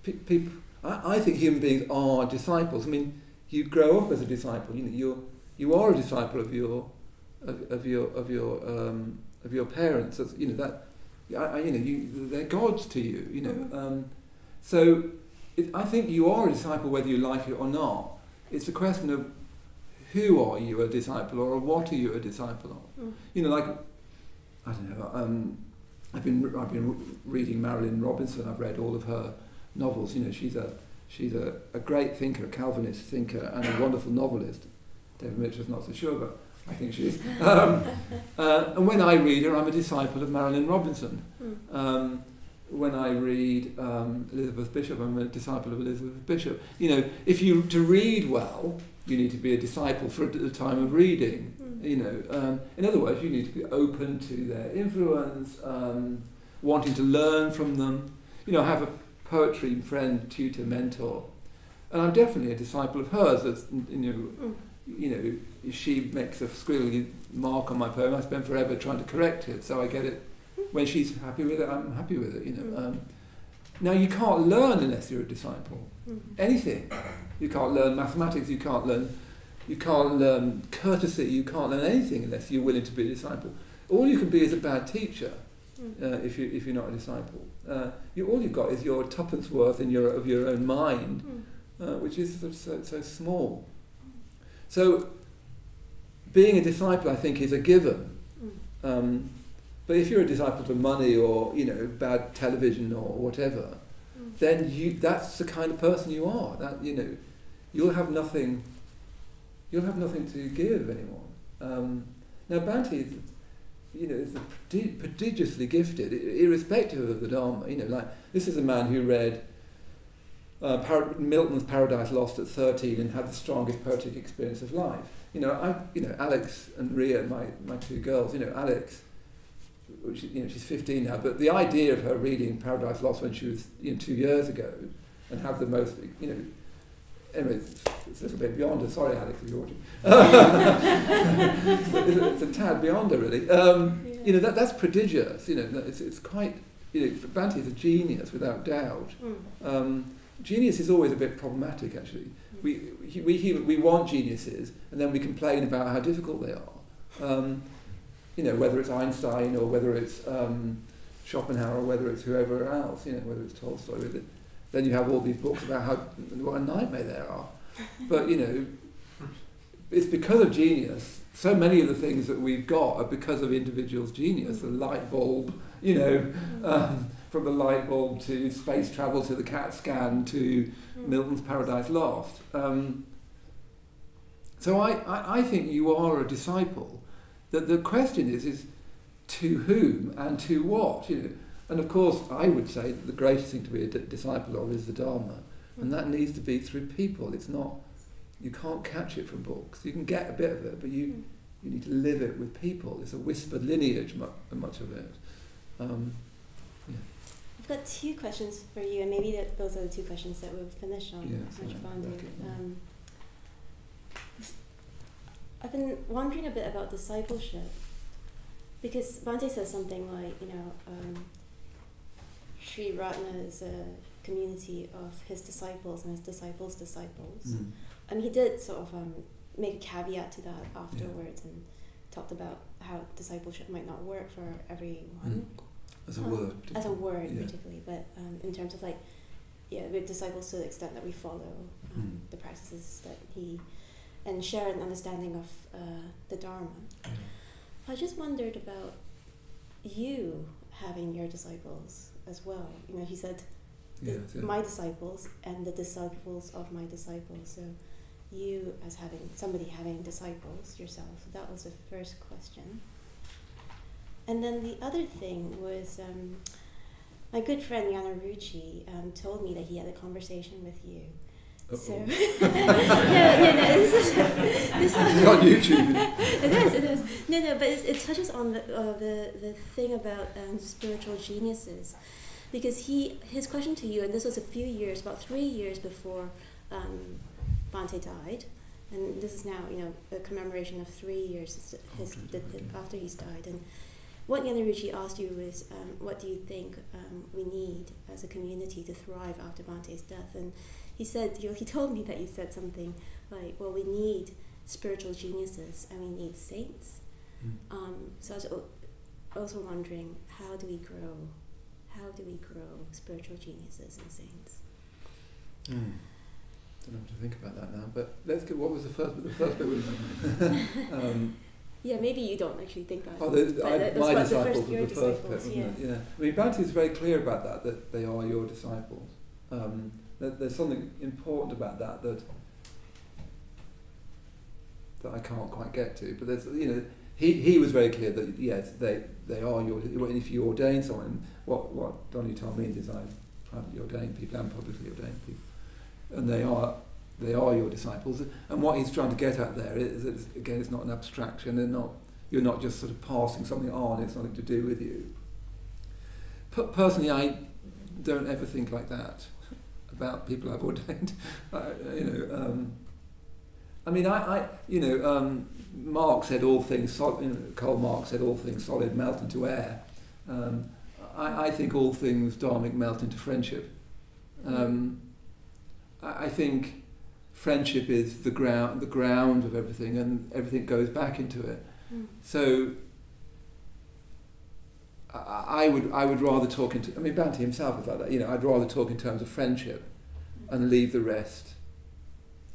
pe- people, I, I think human beings are disciples. I mean, you grow up as a disciple. You know, you're you are a disciple of your of, of your of your um, of your parents. You know that. I, you know, you, they're gods to you. You know,
Mhm.
um, so it, I think you are a disciple whether you like it or not. It's a question of who are you a disciple or what are you a disciple of.
Mm.
You know, like I don't know. Um, I've been I've been reading Marilynne Robinson. I've read all of her novels. You know, she's a she's a, a great thinker, a Calvinist thinker, and a wonderful novelist. David Mitchell's not so sure, but I think she is. Um, uh, and when I read her, I'm a disciple of Marilynne Robinson.
Mm.
Um, when I read um, Elizabeth Bishop, I'm a disciple of Elizabeth Bishop. You know, if you to read well, you need to be a disciple for the time of reading.
Mm.
You know, um, in other words, you need to be open to their influence, um, wanting to learn from them. You know, I have a poetry friend, tutor, mentor, and I'm definitely a disciple of hers. As you know,
Mm.
you know, she makes a squiggly mark on my poem, I spend forever trying to correct it, so I get it. When she's happy with it, I'm happy with it. You know. Um, now you can't learn unless you're a disciple
Mm.
anything. You can't learn mathematics, you can't learn you can't learn courtesy, you can't learn anything unless you're willing to be a disciple. All you can be is a bad teacher
Mm.
uh, if, you, if you're not a disciple. Uh, you, all you've got is your tuppence worth in your, of your own mind,
Mm.
uh, which is so, so, so small. So, being a disciple, I think, is a given. Um, but if you're a disciple for money or you know bad television or whatever,
Mm.
then you that's the kind of person you are. That you know, you'll have nothing. You'll have nothing to give anyone. Um, now, Bhante is, you know, is prodi- prodigiously gifted, irrespective of the Dharma. You know, like this is a man who read uh, Par- Milton's Paradise Lost at thirteen and had the strongest poetic experience of life. You know, I, you know, Alex and Ria, my my two girls. You know, Alex which you know she's 15 now, but the idea of her reading Paradise Lost when she was you know two years ago, and have the most you know. Anyway, it's, it's a little bit beyond her. Sorry, Alex, if you're watching. it's, a, it's a tad beyond her, really. Um,
Yeah.
You know that that's prodigious. You know, it's it's quite. You know, Bhante is a genius without doubt.
Mm.
Um, genius is always a bit problematic, actually. We, we, we, we want geniuses, and then we complain about how difficult they are. Um, you know, whether it's Einstein or whether it's um, Schopenhauer or whether it's whoever else, you know, whether it's Tolstoy. It. Then you have all these books about how what a nightmare they are. But, you know, it's because of genius. So many of the things that we've got are because of individuals' genius. The light bulb, you know, um, from the light bulb to space travel to the CAT scan to. Milton's Paradise Lost. Um, so I, I, I think you are a disciple. That the question is is to whom and to what, you know. And of course, I would say that the greatest thing to be a disciple of is the Dharma, and that needs to be through people. It's not you can't catch it from books. You can get a bit of it, but you you need to live it with people. It's a whispered lineage, mu- much of it. Um,
I've got two questions for you, and maybe that those are the two questions that we'll finish on.
Yeah, okay, yeah.
um, I've been wondering a bit about discipleship because Bhante says something like, you know, um, Triratna is a community of his disciples and his disciples' disciples.
mm.
And he did sort of um, make a caveat to that afterwards and talked about how discipleship might not work for everyone
As a
Um,
word.
as a word
Yeah.
particularly, but um, in terms of like, yeah, we're disciples to the extent that we follow um,
Mm.
the practices that he and share an understanding of uh, the Dharma. I just wondered about you having your disciples as well. You know, he said
yeah.
my disciples and the disciples of my disciples. So you as having somebody having disciples yourself. That was the first question. And then the other thing was um, my good friend Jnanaruchi um, told me that he had a conversation with you. So
Uh-oh.
yeah, yeah, no, this is this
It's on YouTube.
it is, it is. No, no, but it, it touches on the, uh, the, the thing about um, spiritual geniuses. Because he, his question to you, and this was a few years, about three years before um, Bhante died, and this is now, you know, a commemoration of three years his,
After
the,
he
the, after he's died. And what Jnanaruchi asked you was, um, what do you think um, we need as a community to thrive after Bhante's death? And he said, you know, he told me that you said something like, well, we need spiritual geniuses and we need saints. Mm. Um, so I was also wondering, how do we grow? How do we grow spiritual geniuses and saints?
Mm. Don't have to think about that now, but let's get. What was the first? The first bit was.
um, yeah, maybe you don't actually think that.
Oh, the, I, my disciples the first, the first bit, wasn't yeah. Yeah. I mean, Bhante is very clear about that. That they are your disciples. Um, there's something important about that that that I can't quite get to. But there's, you know, he, he was very clear that yes, they they are your. If you ordain someone, what what Don U Tahl means is I privately ordain people and publicly ordain people and they are they are your disciples. And what he's trying to get at there is that again, it's not an abstraction. They're not you're not just sort of passing something on. It's nothing to do with you. P- personally, I don't ever think like that about people I've ordained. you know, um, I mean, I, I you know, um, Marx said all things. Sol- you know, Karl Marx said all things solid melt into air. Um, I, I think all things dharmic melt into friendship. Um, I think friendship is the ground, the ground of everything, and everything goes back into it. Mm. So I, I, would I would rather talk in. I mean, Bhante himself is like that. You know, I'd rather talk in terms of friendship, and leave the rest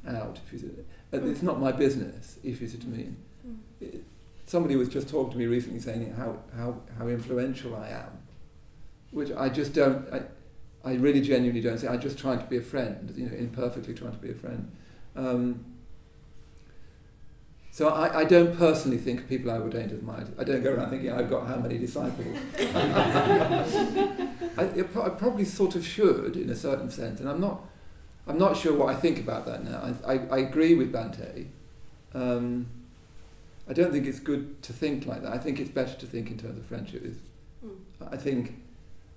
out. If you it's not my business. If you see what I mean. It, somebody was just talking to me recently saying how, how, how influential I am, which I just don't. I, I really genuinely don't say. I'm just trying to be a friend, you know, imperfectly trying to be a friend. Um, so I, I don't personally think people I ordained as. I don't go around thinking I've got how many disciples. I, I, probably sort of should in a certain sense, and I'm not. I'm not sure what I think about that now. I, I, I agree with Bhante. Um, I don't think it's good to think like that. I think it's better to think in terms of friendship. Mm. I think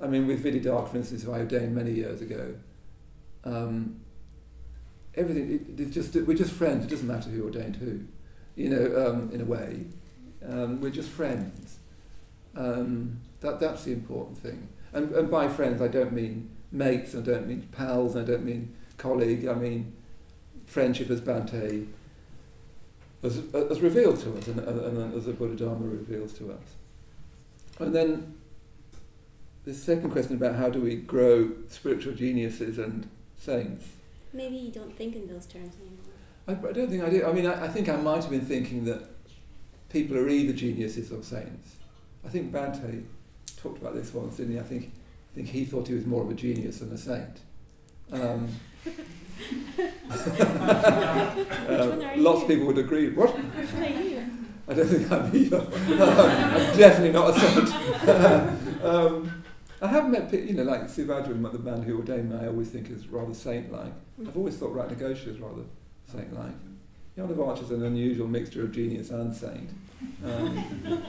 I mean, with Vidyadhara, for instance, who I ordained many years ago, um, everything, it, it's just, we're just friends. It doesn't matter who ordained who, you know, um, in a way. Um, we're just friends. Um, that, that's the important thing. And, and by friends, I don't mean mates, I don't mean pals, I don't mean colleague, I mean friendship as Bhante as, as revealed to us and, and, and as the Buddha Dharma reveals to us. And then the second question about how do we grow spiritual geniuses and saints.
Maybe you don't think in those terms anymore.
I, I don't think I do. I mean, I, I, think I might have been thinking that people are either geniuses or saints. I think Bhante talked about this once, didn't he? I think, I think he thought he was more of a genius than a saint. Um, uh, lots of people would agree. What? I don't think I'm either. I'm definitely not a saint. um, I have met, you know, like Suvajra, the man who ordained me, I always think is rather saint-like. I've always thought Ratnaghosha is rather saint-like. Of Arch is an unusual mixture of genius and saint. Um,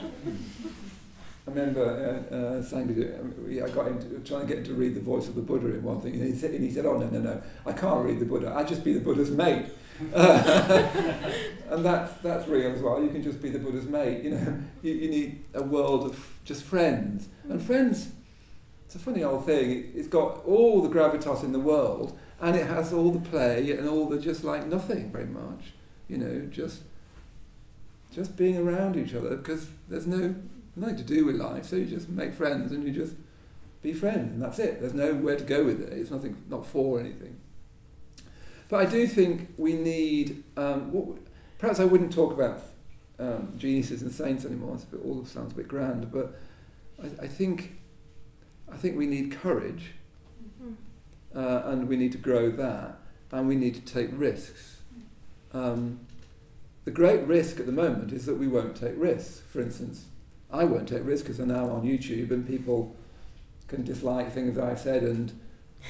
remember uh, uh, saying um, I got him to, trying to get him to read the voice of the Buddha in one thing, and he said, and he said "Oh no, no, no, I can't read the Buddha. I just be the Buddha's mate." And that's that's real as well. You can just be the Buddha's mate. You know, you, you need a world of just friends, and friends it's a funny old thing. It's got all the gravitas in the world, and it has all the play and all the just like nothing very much. You know, just just being around each other because there's no nothing to do with life. So you just make friends and you just be friends, and that's it. There's nowhere to go with it. It's nothing, not for anything. But I do think we need. Um, what, perhaps I wouldn't talk about um, geniuses and saints anymore. It's a bit, all sounds a bit grand, but I, I think I think we need courage, mm-hmm. uh, and we need to grow that, and we need to take risks. Um, the great risk at the moment is that we won't take risks. For instance, I won't take risks because I'm now on YouTube and people can dislike things I've said and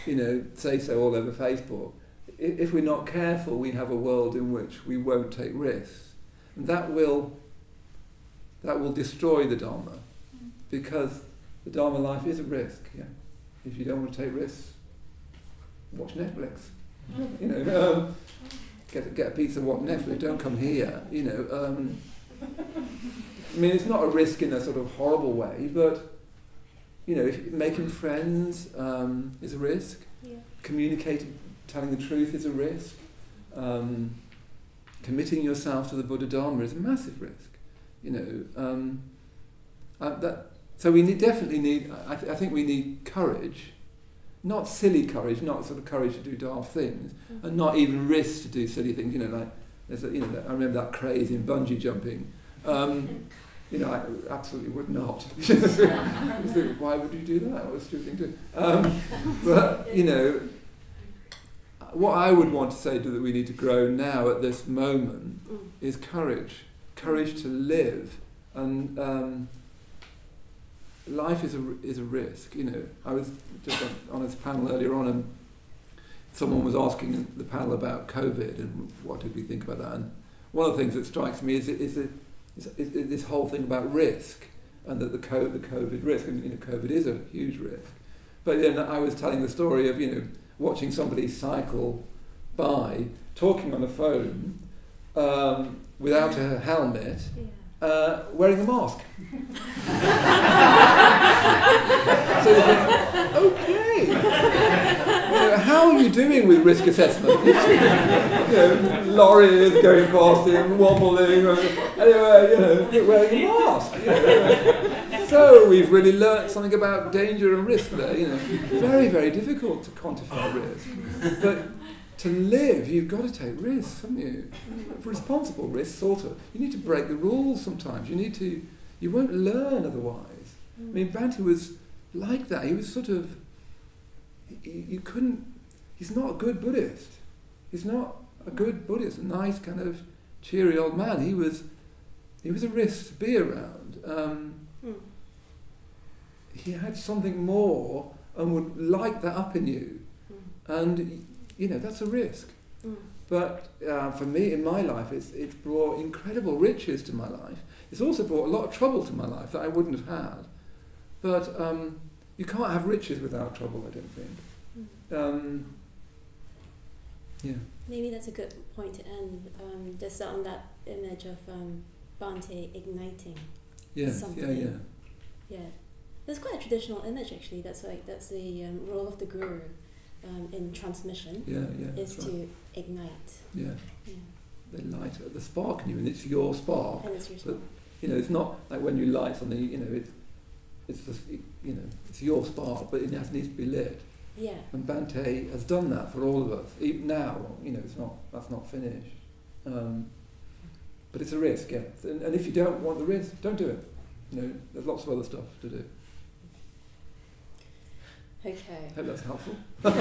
you know say so all over Facebook. If we're not careful, we have a world in which we won't take risks, and that will that will destroy the Dharma, because the Dharma life is a risk. Yeah, if you don't want to take risks, watch Netflix. you know, um, get get a piece of what Netflix. Don't come here. You know. Um, I mean, it's not a risk in a sort of horrible way, but you know, if making friends um, is a risk.
Yeah.
Communicating, telling the truth is a risk. Um, committing yourself to the Buddha Dharma is a massive risk. You know, um, uh, that. So we need, definitely need. I, th- I think we need courage, not silly courage, not sort of courage to do daft things,
Mhm.
and not even risk to do silly things. You know, like there's a, you know, I remember that craze in bungee jumping. Um, you know, I absolutely would not. Why would you do that? What a stupid thing to do. Um, but, you know, what I would want to say to that we need to grow now at this moment
Mm.
is courage. Courage to live. And um, life is a, is a risk. You know, I was just on, on this panel earlier on and someone was asking the panel about COVID and what did we think about that. And one of the things that strikes me is, is, is this whole thing about risk and that the, co- the COVID risk, and you know, COVID is a huge risk. But then I was telling the story of, you know, watching somebody cycle by, talking on the phone, um, without a helmet,
Yeah.
uh, wearing a mask. so you think, okay, you know, how are you doing with risk assessment? you know, lorries going past him, wobbling, uh, anyway, you know, you're wearing a mask. You know. So we've really learnt something about danger and risk there. You know, very, very difficult to quantify risk, but to live, you've got to take risks, haven't you? Responsible risks, sort of. You need to break the rules sometimes. You need to. You won't learn otherwise. I mean, Bhante was like that. He was sort of. You couldn't. He's not a good Buddhist. He's not a good Buddhist. A nice kind of cheery old man. He was. He was a risk to be around. Um,
Mm.
he had something more and would light that up in you.
Mm.
And you know that's a risk.
Mm.
But uh, for me, in my life, it's, it's brought incredible riches to my life. It's also brought a lot of trouble to my life that I wouldn't have had. But um, you can't have riches without trouble, I don't think.
Mm.
Um, yeah.
Maybe that's a good point to end. Um, just on that image of um, Bhante igniting.
Yeah,
Something.
yeah.
Yeah, that's quite a traditional image actually. That's like that's the um, role of the guru um, in transmission
Yeah, yeah.
is
that's right.
to ignite.
Yeah,
Yeah,
they light the spark in you, and it's your spark.
and it's your
But- You know, it's not like when you light something. You know, it's it's just, you know it's your spark, but it has, needs to be lit.
Yeah,
And Bhante has done that for all of us. Even now, you know, it's not that's not finished. Um, but it's a risk, yeah. And, and if you don't want the risk, don't do it. You know, there's lots of other stuff to do.
okay.
Hope that's helpful.
um,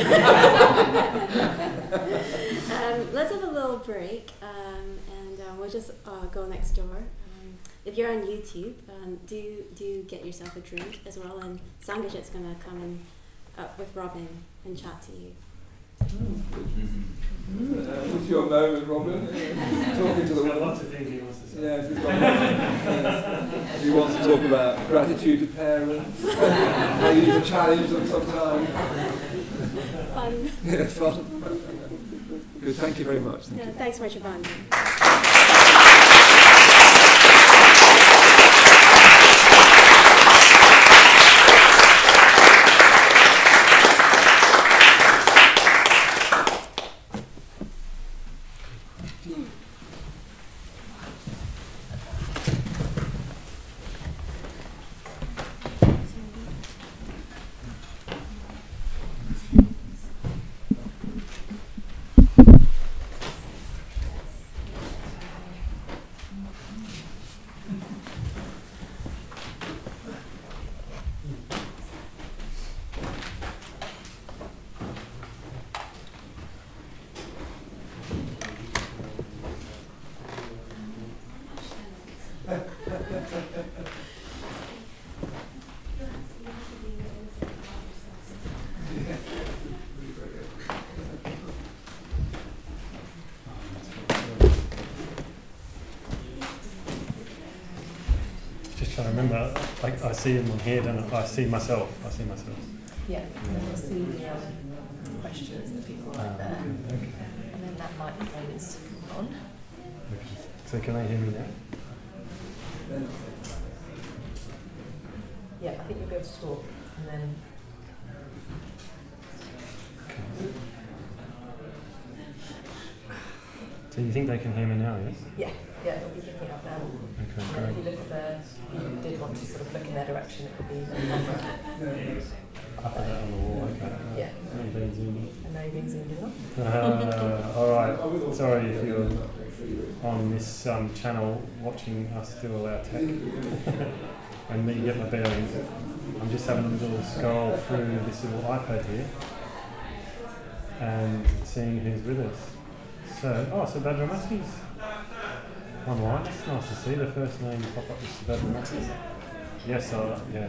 let's have a little break, um, and um, we'll just uh, go next door. Um, if you're on YouTube, um, do do get yourself a drink as well, and Sangajit's gonna come in up with Robin and chat to you.
Uh, it's your moment, Robin. Talking to the
Got lots of things he wants to say.
Yes, he's got yes. He wants to talk about gratitude to parents, how you need to challenge them sometimes.
Fun.
Yeah, fun. Good, thank you very much. Thank
Yeah,
you.
thanks, Richard Bond.
Just trying to remember, like I see him on here, don't I? I see myself. I see myself.
Yeah, and then we'll see the um, questions that people write there.
Okay.
And then that microphone is on.
okay. So can I hear me now?
Yeah, I think you'll be able to talk and then
So you think they can hear me now, yes?
yeah, yeah, it'll be picking up now.
Okay,
And then if you look at the, look in their direction, it could be
Up and down the wall, okay.
Yeah.
I'm being zoomed in.
and now you're being zoomed in on.
Uh, all right. Sorry if you're on this um, channel watching us do all our tech and me get my bearings. I'm just having a little scroll through this little iPad here and seeing who's with us. So, oh, so Badramati's online. It's nice to see the first name pop up as Badramati. Yes, uh, yeah.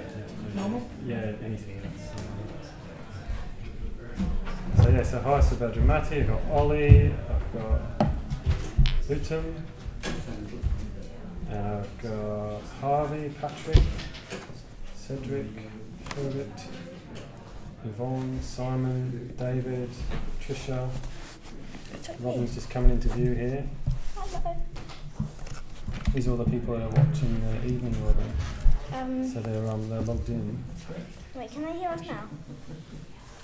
Normal?
Yeah, anything else. So yeah, so hi Subhadramati, I've got Ollie, I've got Lutum, and I've got Harvey, Patrick, Cedric, Herbert, Yvonne, Simon, David, Trisha. Robin's just coming into view here. Hello. These are all the people that are watching the evening Robin.
Um,
So they're um, they're logged in.
wait, can I hear us now?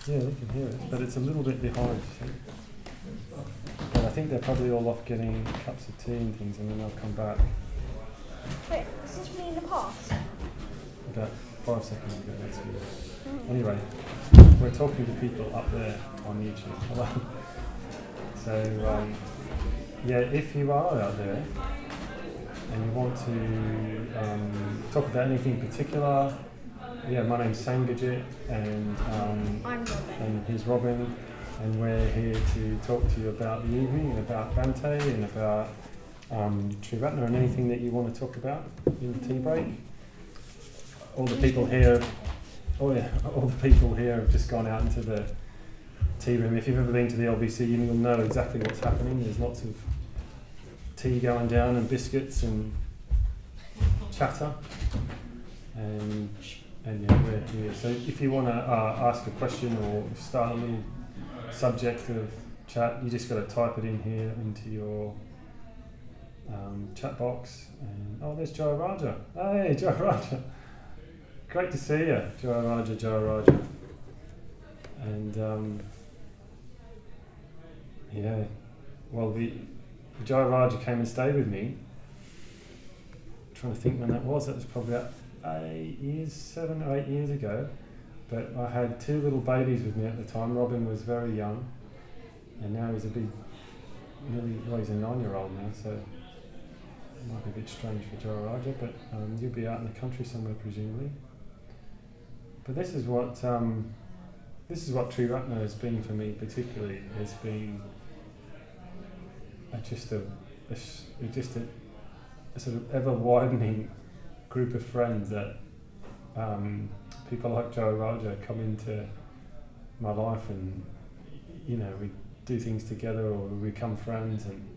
Yeah, they can hear it, but it's a little bit behind. But I think they're probably all off getting cups of tea and things, and then they'll come back
Wait, is this me in the past?
about five seconds ago. That's you.
Mm.
Anyway, we're talking to people up there on YouTube. Hello. So um, yeah, if you are out there and you want to um, talk about anything in particular, yeah, my name's Sangajit, and um,
I'm Robin.
and he's Robin, and we're here to talk to you about the evening and about Bhante and about um, Triratna and anything that you want to talk about in the tea break. All the people here, oh yeah, all the people here have just gone out into the tea room. If you've ever been to the LBC, you'll know exactly what's happening. There's lots of tea going down and biscuits and chatter. And and yeah, we're here. So if you want to uh, ask a question or start a little subject of chat, you just got to type it in here into your um, chat box. And oh, there's Joe Raja. Hey, Joe Raja. Great to see you, Joe Raja, Joe Raja. And um, yeah, well, the Joe Raja came and stayed with me. trying to think when that was. That was probably about eight years, seven or eight years ago. But I had two little babies with me at the time. Robin was very young, and now he's a big, nearly, well, he's a nine-year-old now, so it might be a bit strange for Joe Raja, but um, you'll be out in the country somewhere, presumably. But this is what um, this is what Triratna has been for me, particularly. Has been just a, a just a, a sort of ever widening group of friends that um, people like Joe Roger come into my life and you know we do things together or we become friends and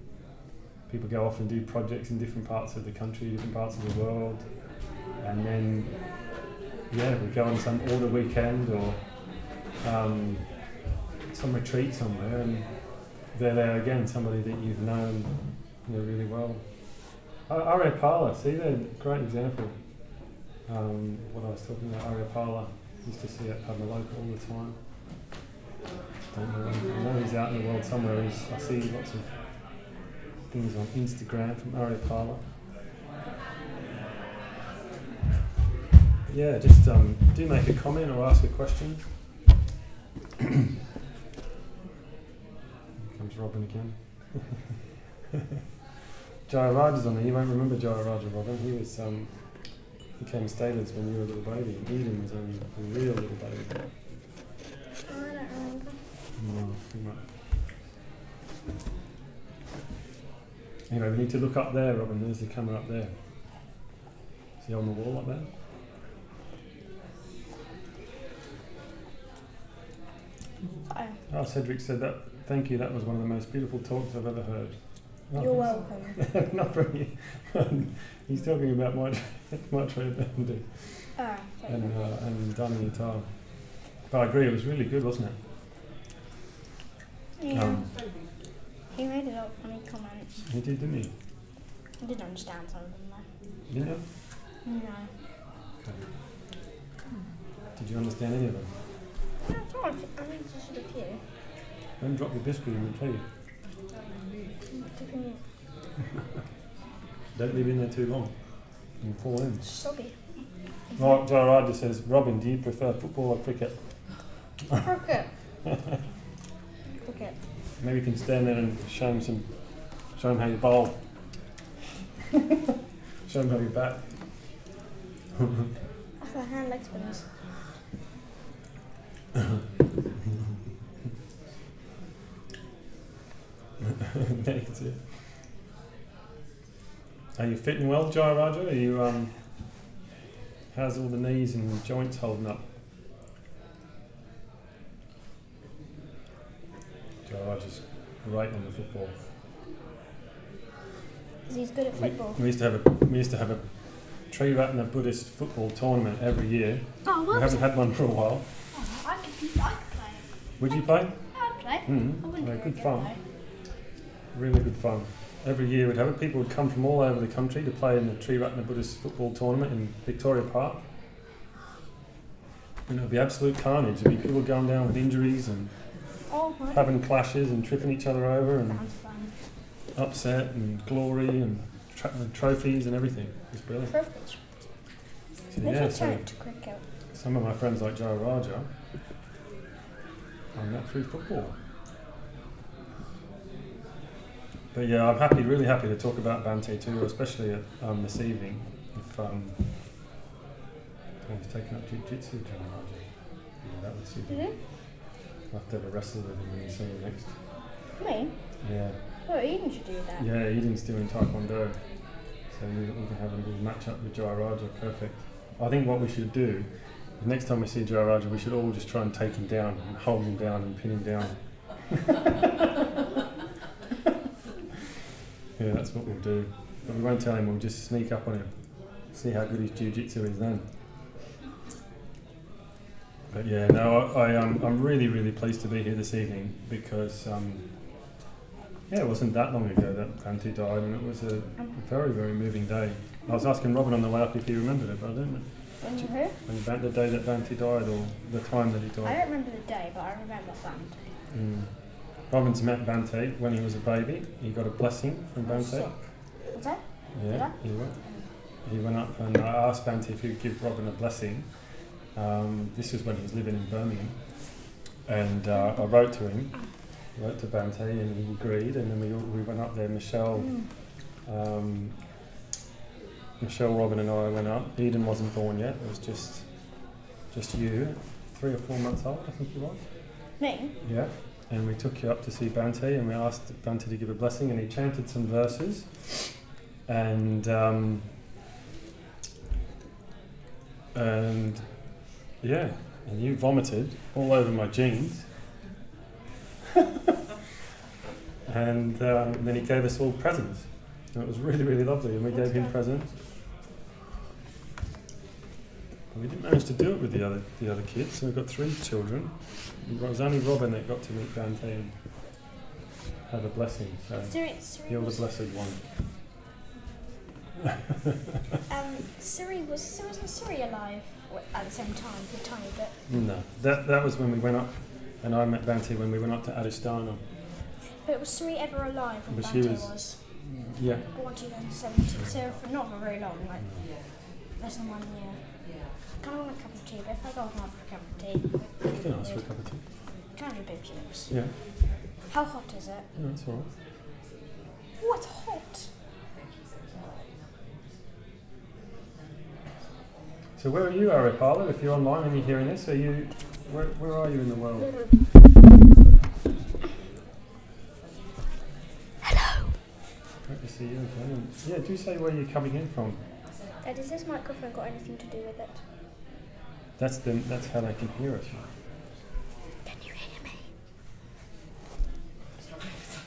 people go off and do projects in different parts of the country, different parts of the world. And then yeah we go on some order weekend or um, some retreat somewhere and there again, somebody that you've known you know, really well. Uh, Arya Pala, see, they're a great example. Um, what I was talking about, Arya used to see at Padmaloka all the time. Don't know, I know he's out in the world somewhere. He's, I see lots of things on Instagram from Arya. Yeah, just um, do make a comment or ask a question. Comes Robin again. Jaya Raja's on there. You won't remember Jaya Raja, Robin. He was um, he came to Stalers when you were a little baby. Eden was only a real little baby.
Oh, I don't remember.
No, you might. Anyway, we need to look up there, Robin. There's the camera up there. See on the wall up there?
Oh,
Cedric said that. Thank you. That was one of the most beautiful talks I've ever heard. Oh,
you're welcome.
Not from you. He's talking about my my trade and
Oh, sorry.
and, uh, and Dani Utah. But I agree, it was really good, wasn't it?
yeah.
Um,
he made a lot of funny comments.
he did, didn't he?
I didn't understand some of them though.
Didn't you?
No.
Did you understand any of them?
No, not. I mean, just a few.
Don't drop your biscuit in the tea. Don't leave it in there too long. You fall in.
soggy.
Joe Ryder says, Robin, do you prefer football or cricket?
Cricket. Cricket.
Maybe you can stand there and show him some, show him how you bowl. show him how you bat.
My hand leg spinners.
Negative. Are you fitting well, Jai Raja? Are you um? How's all the knees and joints holding up? Jai Raja's great on the football.
He's good at football.
we used to have a we used to have a Triratna Buddhist football tournament every year.
Oh,
We
what?
haven't had one for a while.
Oh, I could, I could play.
Would you play?
I'd play.
Mm.
I wouldn't
Yeah, good fun.
though.
Really good fun. Every year we'd have it. People would come from all over the country to play in the Triratna Buddhist football tournament in Victoria Park. And it would be absolute carnage. There'd be people going down with injuries and
Oh,
having clashes and tripping each other over and upset and glory and tra- and trophies and everything. It was brilliant. So, yeah, so
turn it to cricket.
some of my friends like Joe Raja, I met through football. But yeah, I'm happy, really happy to talk about Bhante too, especially at, um, this evening. If um, someone's taken up jiu-jitsu, Raja, yeah, that would suit.
Did
I'll have to have a wrestle with him when you see him next.
Me?
Yeah,
Oh, Eden should do that.
yeah, Eden's doing Taekwondo, so we, we can have a little match up with Joe Raja. Perfect. I think what we should do is next time we see Joe Raja, we should all just try and take him down and hold him down and pin him down. yeah, that's what we'll do. But we won't tell him. We'll just sneak up on him, see how good his jiu-jitsu is then. But yeah, no, I, I um, I'm really, really pleased to be here this evening because um, yeah, it wasn't that long ago that Bhante died, and it was a very, very moving day. I was asking Robin on the way up if he remembered it, but I don't know.
When you who?
When the day that Bhante died, or the time that he died?
I don't remember the day, but I remember band.
Mm. Robin's met Bhante when he was a baby. He got a blessing from Bhante.
Sick. What's that?
Yeah, he went. He went up and I asked Bhante if he would give Robin a blessing. Um, this was when he was living in Birmingham, and uh, I wrote to him, I wrote to Bhante, and he agreed. And then we we went up there. Michelle,
Mm.
um, Michelle, Robin, and I went up. Eden wasn't born yet. It was just just you, three or four months old, I think he was.
Me?
Yeah. And we took you up to see Bhante and we asked Bhante to give a blessing and he chanted some verses. And um, and yeah, and you vomited all over my jeans. and um, then he gave us all presents. And it was really, really lovely. And we gave him presents. We didn't manage to do it with the other the other kids. So we've got three children. It was only Robin that got to meet Bhante and have a blessing. So
Siri, Siri,
you're the blessed one.
um, Siri was, Siri wasn't Siri alive at the same time for a tiny bit.
No, that that was when we went up, and I met Bhante when we went up to Adhisthana.
But was Siri ever alive when
But she was-
was?
Yeah.
Born 2017, so for not for very long, like less than one year. Kind of want a cup of tea, but if I go off for a cup of tea,
You can ask for a cup of tea.
can I do bib chips?
Yeah,
How hot is it?
no, that's all right.
Oh, it's hot.
So where are you, Aripala? If you're online and you're hearing this, are you? Where, where are you in the world? Hello. Great to see you again. Yeah, do say where you're coming in from.
Dad, has this microphone got anything to do with it?
That's the that's how they can hear us.
Can you hear me?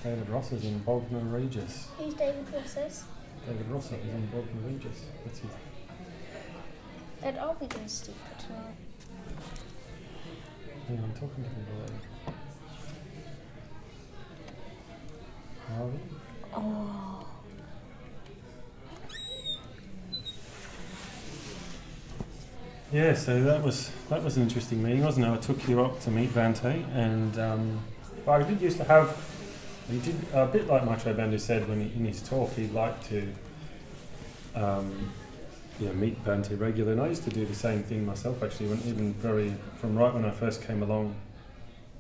David Ross is in Bognor Regis.
Who's David Forces?
David Ross is in Bognor Regis. That's his.
Dad, I'll be doing secret tonight.
Yeah, I'm talking to him already. Are we?
Oh.
Yeah, so that was that was an interesting meeting, wasn't it? I took you up to meet Bhante, and um, I did used to have. He did a bit like Maitreyabandhu said when he, in his talk. He'd like to, um, you know, meet Bhante regularly, and I used to do the same thing myself. Actually, when even very from right when I first came along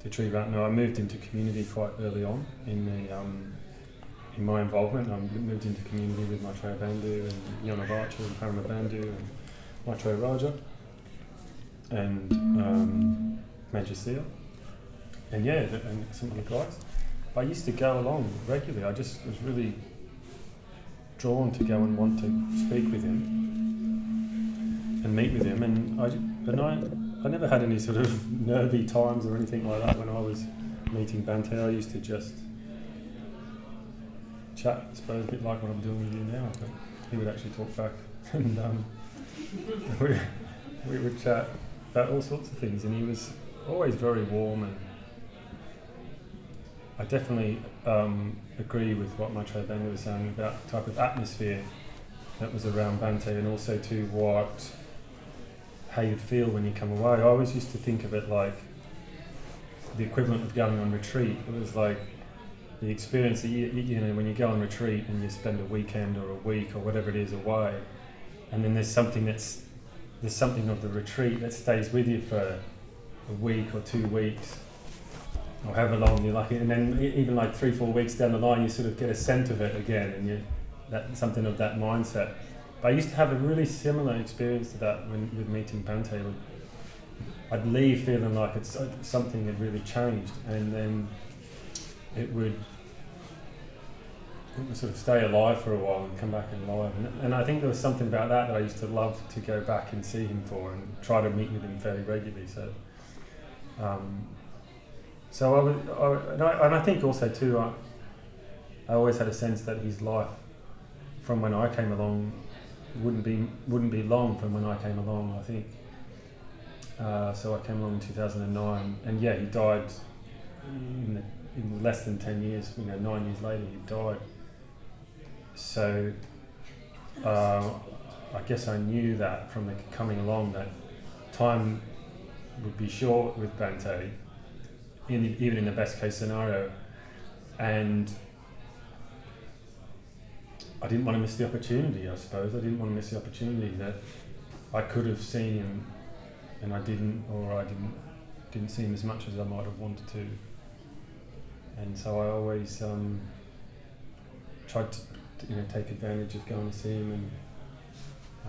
to Tree No, I moved into community quite early on in the um, in my involvement. I moved into community with Maitreyabandhu and Archer and Paramabandhu and Maitreyaraja and um, Major Seal, and yeah, and some other guys. I used to go along regularly. I just was really drawn to go and want to speak with him and meet with him. And I, but I, I never had any sort of nervy times or anything like that when I was meeting Bhante. I used to just chat, I suppose, a bit like what I'm doing with you now. But he would actually talk back, and um, we, we would chat about all sorts of things. And he was always very warm and I definitely um, agree with what Maitreyabandhu was saying about the type of atmosphere that was around Bhante and also to what how you'd feel when you come away. I always used to think of it like the equivalent of going on retreat. It was like the experience that you, you know when you go on retreat and you spend a weekend or a week or whatever it is away, and then there's something that's there's something of the retreat that stays with you for a week or two weeks or however long you like it, and then even like three, four weeks down the line, you sort of get a scent of it again, and you that something of that mindset. But I used to have a really similar experience to that when with meeting Bhante. I'd leave feeling like it's uh, something had really changed, and then it would sort of stay alive for a while and come back alive. And, and I think there was something about that that I used to love to go back and see him for, and try to meet with him fairly regularly. So. Um, so I, would, I, and, I, and I think also too, I, I always had a sense that his life, from when I came along, wouldn't be wouldn't be long from when I came along. I think. Uh, so I came along in 2009, and yeah, he died in, the, in less than 10 years. You know, nine years later, he died. So uh, I guess I knew that from the coming along that time would be short with Bhante in the, even in the best case scenario. And I didn't want to miss the opportunity, I suppose. I didn't want to miss the opportunity that I could have seen him and I didn't, or I didn't, didn't see him as much as I might have wanted to. And so I always um, tried to, you know, take advantage of going to see him. And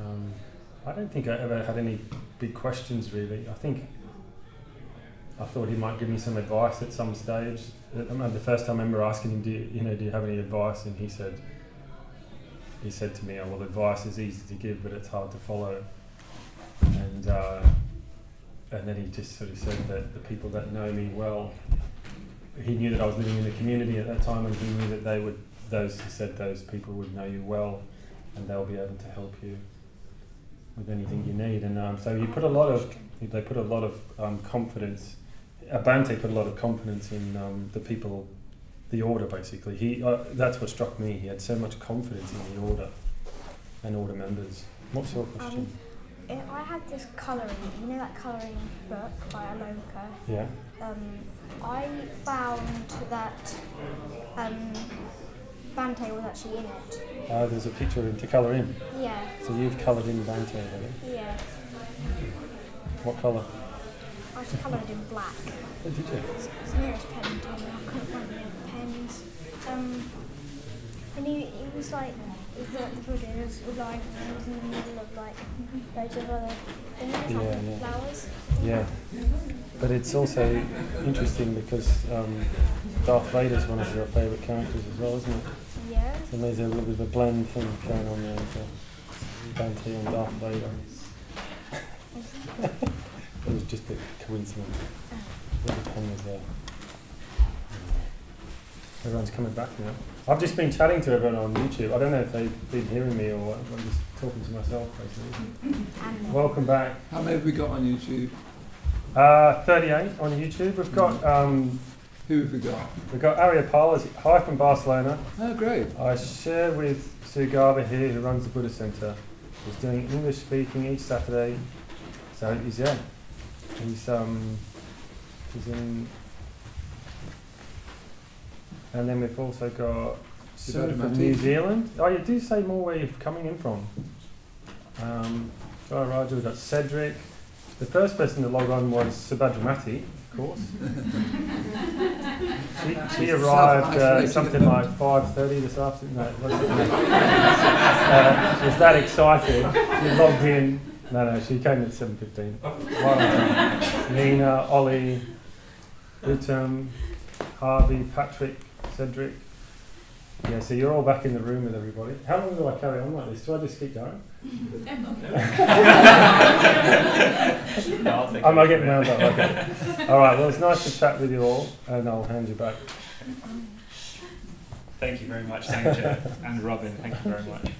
um, I don't think I ever had any big questions really. I think I thought he might give me some advice at some stage. The first time I remember asking him, do you, you know, do you have any advice? And he said, he said to me, oh, well, advice is easy to give, but it's hard to follow. And, uh, and then he just sort of said that the people that know me well, he knew that I was living in the community at that time, and he knew that they would, those, he said, those people would know you well, and they'll be able to help you with anything you need. And um, so he put a lot of, they put a lot of um, confidence Abante put a lot of confidence in um, the people, the order basically. He uh, that's what struck me. He had so much confidence in the order and order members. What's your question?
Um, I had this colouring, you know that colouring book by Aloka?
Yeah.
Um, I found that um, Bhante was actually in it.
Uh, there's a picture of him to colour in.
Yeah.
So you've coloured in Bhante, have
you? Yeah.
What colour?
I just coloured in black.
Oh, did you?
It's, nearest pen. I couldn't find any pens. Um, and he, he was like, he was like the Buddha was and was in the middle of like loads of other things,
yeah,
like
yeah.
flowers.
Yeah. But it's also interesting because um, Darth Vader is one of your favourite characters as well, isn't it?
Yeah.
So there's a little bit of a blend thing going on there with uh, Bhante and Darth Vader. It was just a coincidence. The pen was there. Everyone's coming back now. I've just been chatting to everyone on YouTube. I don't know if they've been hearing me or I'm just talking to myself basically. Welcome back.
How many have we got on YouTube?
Uh, 38 on YouTube. We've got um,
Who have we got?
we've got Arya Palas. Hi from Barcelona.
Oh, great.
I share with Sue Garber here, who runs the Buddha Centre. He's doing English speaking each Saturday So he's yeah, he's um, he's in, and then we've also got Sue from. New Zealand. Oh, you do say more where you're coming in from. Um, Jai Raja, we've got Cedric. The first person to log on was Subhadramati, course. she, she arrived uh, something like 5.30 this afternoon. No, uh, she was that excited. She logged in. No, no, she came at 7.15. Right on. Nina, Ollie, Utam, Harvey, Patrick, Cedric. Yeah, so you're all back in the room with everybody. How long do I carry on like this? Do I just keep going? Am I getting round up? Okay. All right. Well, it's nice to chat with you all, and I'll hand you back.
Thank you very much, Sandra and Robin. Thank you very much.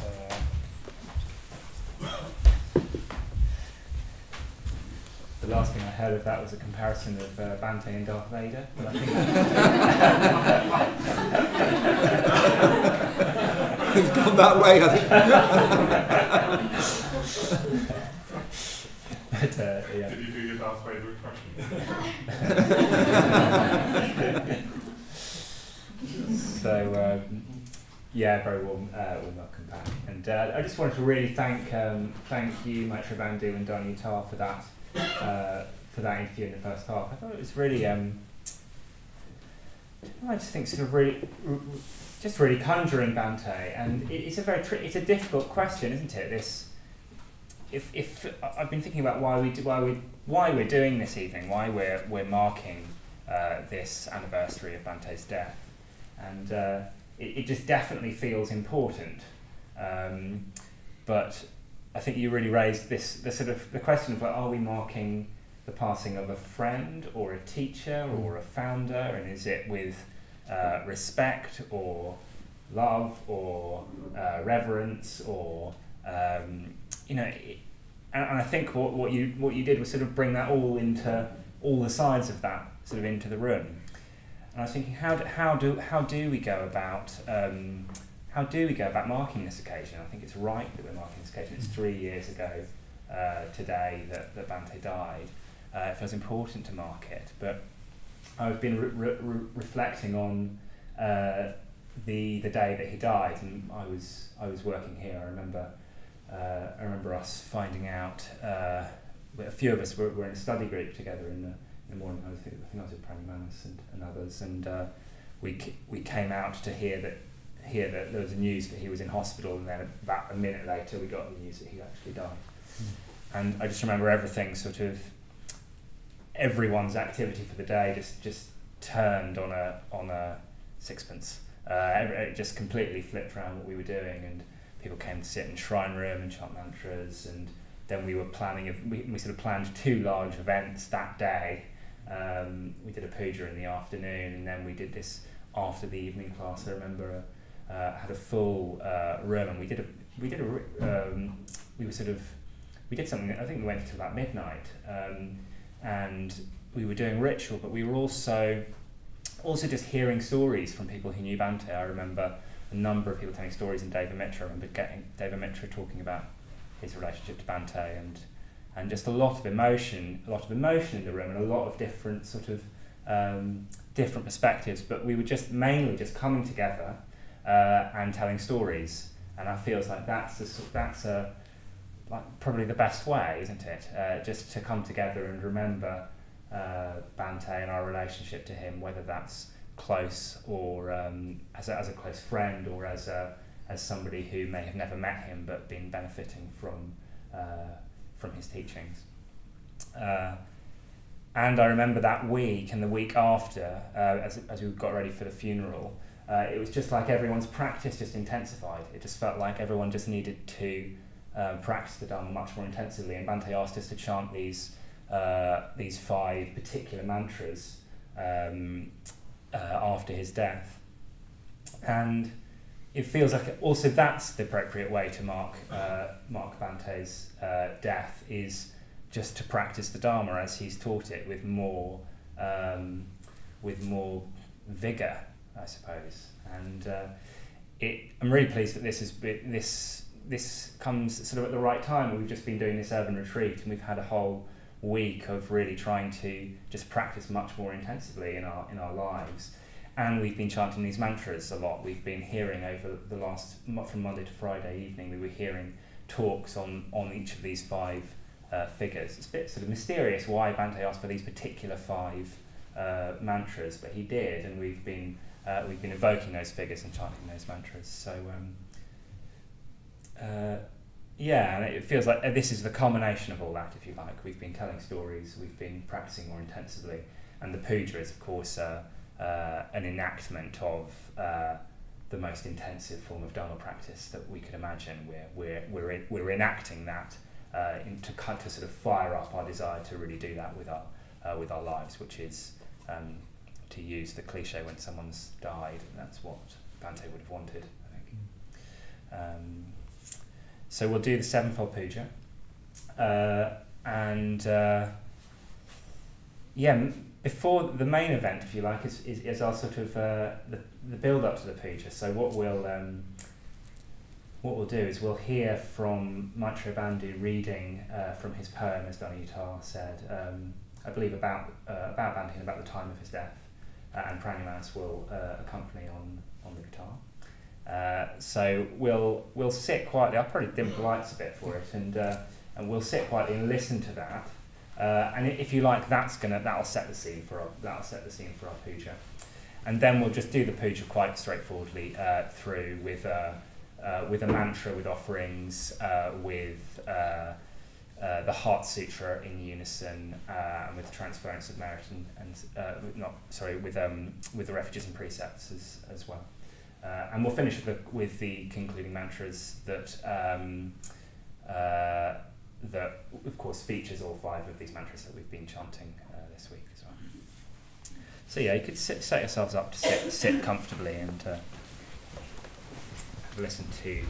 So, uh, the last thing I heard of that was a comparison of uh, Bhante and Darth Vader. But I think
it's gone that way, I think.
but, uh, yeah.
Did you do your Darth Vader impression?
So um, yeah, very warm, uh, warm welcome back. And uh, I just wanted to really thank um, thank you, Maitreyabandhu and Donny Uttar for that uh, for that interview in the first half. I thought it was really um, I just think sort of really just really conjuring Bhante, and it's a very it's a difficult question, isn't it? This if if I've been thinking about why we do, why we why we're doing this evening, why we're we're marking uh, this anniversary of Bhante's death, and uh, it, it just definitely feels important. Um, but I think you really raised this the sort of the question of like, are we marking the passing of a friend or a teacher or a founder, and is it with uh, respect or love or uh, reverence or um, you know, it, and, and I think what, what you what you did was sort of bring that all into all the sides of that sort of into the room. And I was thinking, how do, how do how do we go about um, how do we go about marking this occasion? I think it's right that we're marking this occasion. It's three years ago uh, today that, that Bhante died. Uh, it feels important to mark it, but I've been re- re- re- reflecting on uh, the the day that he died, and I was I was working here. I remember uh, I remember us finding out. Uh, a few of us were, were in a study group together in the, in the morning. I think, I think I was with Pranny Manis and, and others, and uh, we we came out to hear that hear that there was news that he was in hospital, and then about a minute later we got the news that he actually died. And I just remember everything sort of everyone's activity for the day just just turned on a on a sixpence. Uh, it just completely flipped around what we were doing, and people came to sit in shrine room and chant mantras, and then we were planning. A, we, we sort of planned two large events that day. Um, we did a puja in the afternoon, and then we did this after the evening class. I remember uh, had a full uh, room, and we did a we did a um, we were sort of we did something. I think we went until about midnight, um, and we were doing ritual, but we were also also just hearing stories from people who knew Bhante. I remember a number of people telling stories, and Devamitra. I remember getting Devamitra talking about his relationship to Bhante, and and just a lot of emotion, a lot of emotion in the room, and a lot of different sort of um, different perspectives. But we were just mainly just coming together uh, and telling stories, and I feels like that's a, that's a like probably the best way, isn't it? Uh, just to come together and remember uh, Bhante and our relationship to him, whether that's close or um, as, a, as a close friend or as a, as somebody who may have never met him but been benefiting from uh, from his teachings. Uh, and I remember that week and the week after, uh, as, as we got ready for the funeral, uh, it was just like everyone's practice just intensified. It just felt like everyone just needed to um, practice the Dharma much more intensively. And Bhante asked us to chant these uh, these five particular mantras um, uh, after his death. And it feels like also that's the appropriate way to mark uh, mark Bhante's uh, death is just to practice the Dharma as he's taught it with more um, with more vigor, I suppose. And uh, it, I'm really pleased that this is this this comes sort of at the right time. We've just been doing this urban retreat, and we've had a whole week of really trying to just practice much more intensively in our in our lives. And we've been chanting these mantras a lot. We've been hearing over the last from Monday to Friday evening. We were hearing talks on on each of these five uh, figures. It's a bit sort of mysterious why Bhante asked for these particular five uh, mantras, but he did, and we've been uh, we've been evoking those figures and chanting those mantras. So. Um, uh, yeah, and it feels like this is the culmination of all that, if you like. We've been telling stories, we've been practicing more intensively, and the puja is, of course, uh, uh, an enactment of uh, the most intensive form of Dharma practice that we could imagine. We're, we're, we're, we're enacting that uh, in, to, to sort of fire up our desire to really do that with our, with our lives, which is um, to use the cliche when someone's died, and that's what Bhante would have wanted, I think. Um, so we'll do the sevenfold puja. Uh, and uh, yeah, before the main event, if you like, is, is, is our sort of uh, the, the build up to the puja. So what we'll um, what we'll do is we'll hear from Maitreyabandhu reading uh, from his poem, as Donny Uttar said, um, I believe about uh, about Bhante and about the time of his death, and Pranyamanas will uh, accompany on on the guitar. Uh, so we'll we'll sit quietly. I'll probably dim the lights a bit for it, and uh, and we'll sit quietly and listen to that. Uh, and if you like, that's gonna that'll set the scene for our, that'll set the scene for our puja. And then we'll just do the puja quite straightforwardly uh, through with uh, uh, with a mantra, with offerings, with the Heart Sutra in unison, and with transference of merit and, and not sorry with um, with the refuges and precepts as as well. Uh, and we'll finish with the, with the concluding mantras that, um, uh, that, of course, features all five of these mantras that we've been chanting uh, this week as well. So yeah, you could sit, set yourselves up to sit, sit comfortably and uh, listen to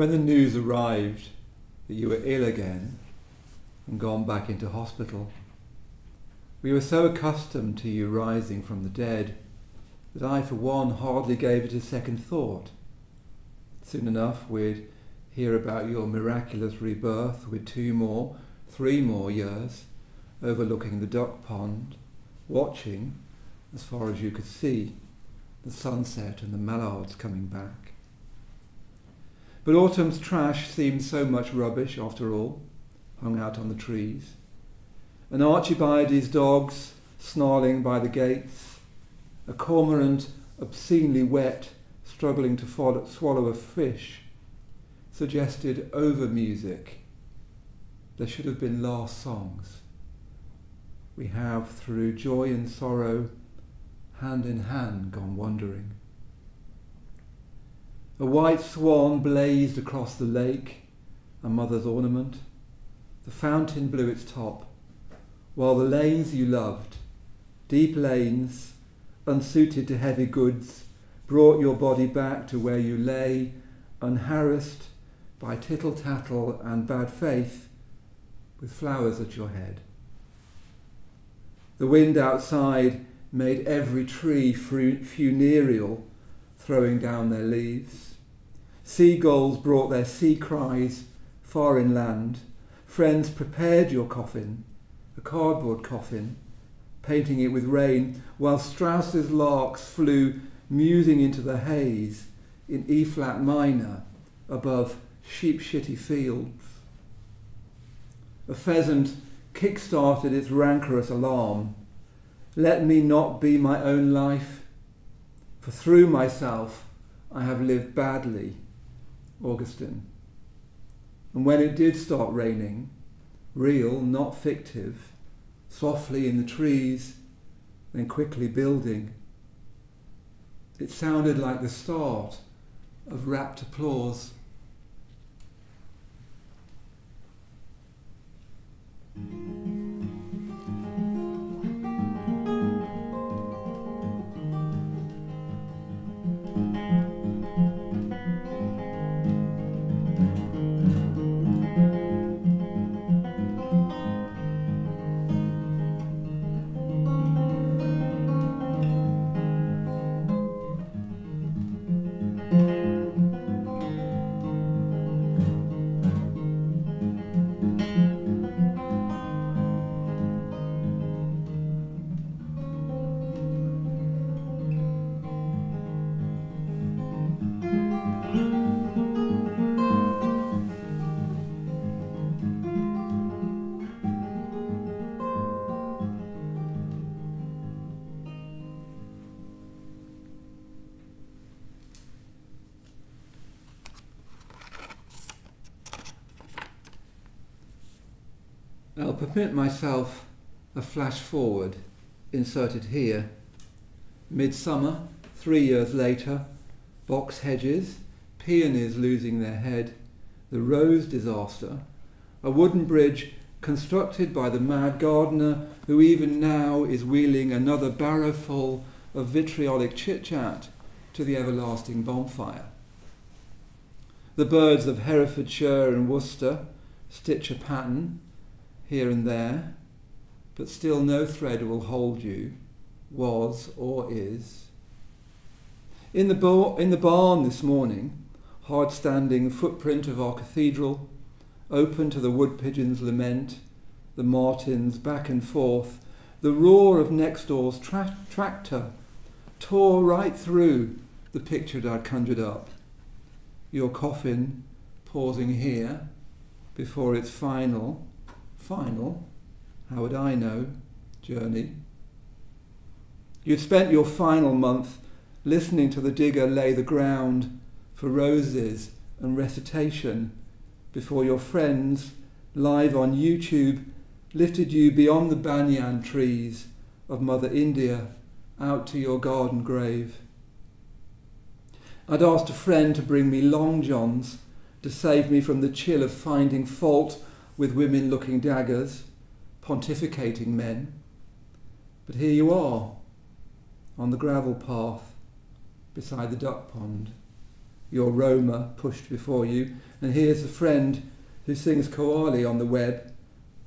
When the news arrived that you were ill again and gone back into hospital, we were so accustomed to you rising from the dead that I, for one, hardly gave it a second thought. Soon enough, we'd hear about your miraculous rebirth with two more, three more years, overlooking the duck pond, watching, as far as you could see, the sunset and the mallards coming back. But autumn's trash seemed so much rubbish after all, hung out on the trees. And Alcibiades' dogs snarling by the gates, a cormorant obscenely wet, struggling to follow, swallow a fish, suggested over music. There should have been last songs. We have, through joy and sorrow, hand in hand gone wandering. A white swan blazed across the lake, a mother's ornament. The fountain blew its top, while the lanes you loved, deep lanes, unsuited to heavy goods, brought your body back to where you lay, unharassed by tittle tattle and bad faith, with flowers at your head. The wind outside made every tree funereal, throwing down their leaves. Seagulls brought their sea cries far inland. Friends prepared your coffin, a cardboard coffin, painting it with rain, while Strauss's larks flew musing into the haze in E flat minor above sheep shitty fields. A pheasant kick-started its rancorous alarm. Let me not be my own life, for through myself I have lived badly. Augustine. And when it did start raining, real, not fictive, softly in the trees, then quickly building, it sounded like the start of rapt applause. I'll myself a flash forward inserted here. Midsummer, three years later, box hedges, peonies losing their head, the rose disaster, a wooden bridge constructed by the mad gardener who even now is wheeling another barrowful of vitriolic chit chat to the everlasting bonfire. The birds of Herefordshire and Worcester stitch a pattern here and there, but still no thread will hold you, was or is. In the, bo- in the barn this morning, hard standing footprint of our cathedral, open to the wood pigeon's lament, the martins back and forth, the roar of next door's tra- tractor tore right through the picture that I'd conjured up. Your coffin pausing here before its final final, how would I know, journey. You'd spent your final month listening to the digger lay the ground for roses and recitation before your friends, live on YouTube, lifted you beyond the banyan trees of Mother India out to your garden grave. I'd asked a friend to bring me long johns to save me from the chill of finding fault with women looking daggers, pontificating men. But here you are, on the gravel path beside the duck pond, your Roma pushed before you, and here's a friend who sings Qawwali on the web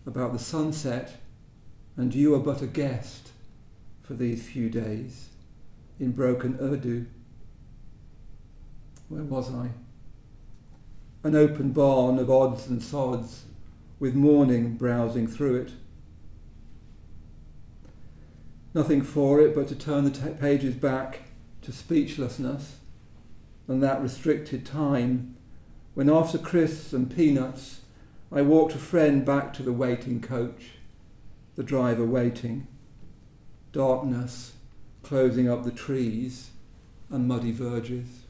about the sunset, and you are but a guest for these few days in broken Urdu. Where was I? An open barn of odds and sods with morning browsing through it. Nothing for it but to turn the pages back to speechlessness and that restricted time when, after crisps and peanuts, I walked a friend back to the waiting coach, the driver waiting, darkness closing up the trees and muddy verges.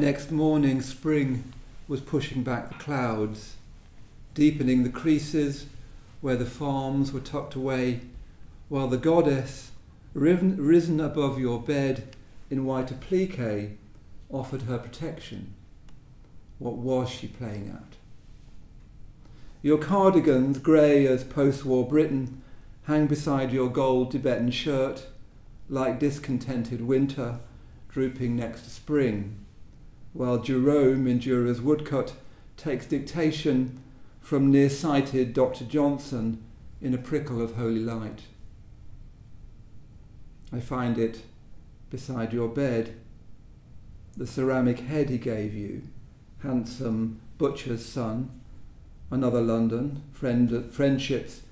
Next morning, spring was pushing back the clouds, deepening the creases where the farms were tucked away, while the goddess, risen, above your bed in white applique, offered her protection. What was she playing at? Your cardigans, grey as post war Britain, hang beside your gold Tibetan shirt, like discontented winter drooping next to spring while Jerome in Dürer's woodcut takes dictation from near-sighted Dr. Johnson in a prickle of holy light. I find it beside your bed, the ceramic head he gave you, handsome butcher's son, another London, friend, friendship's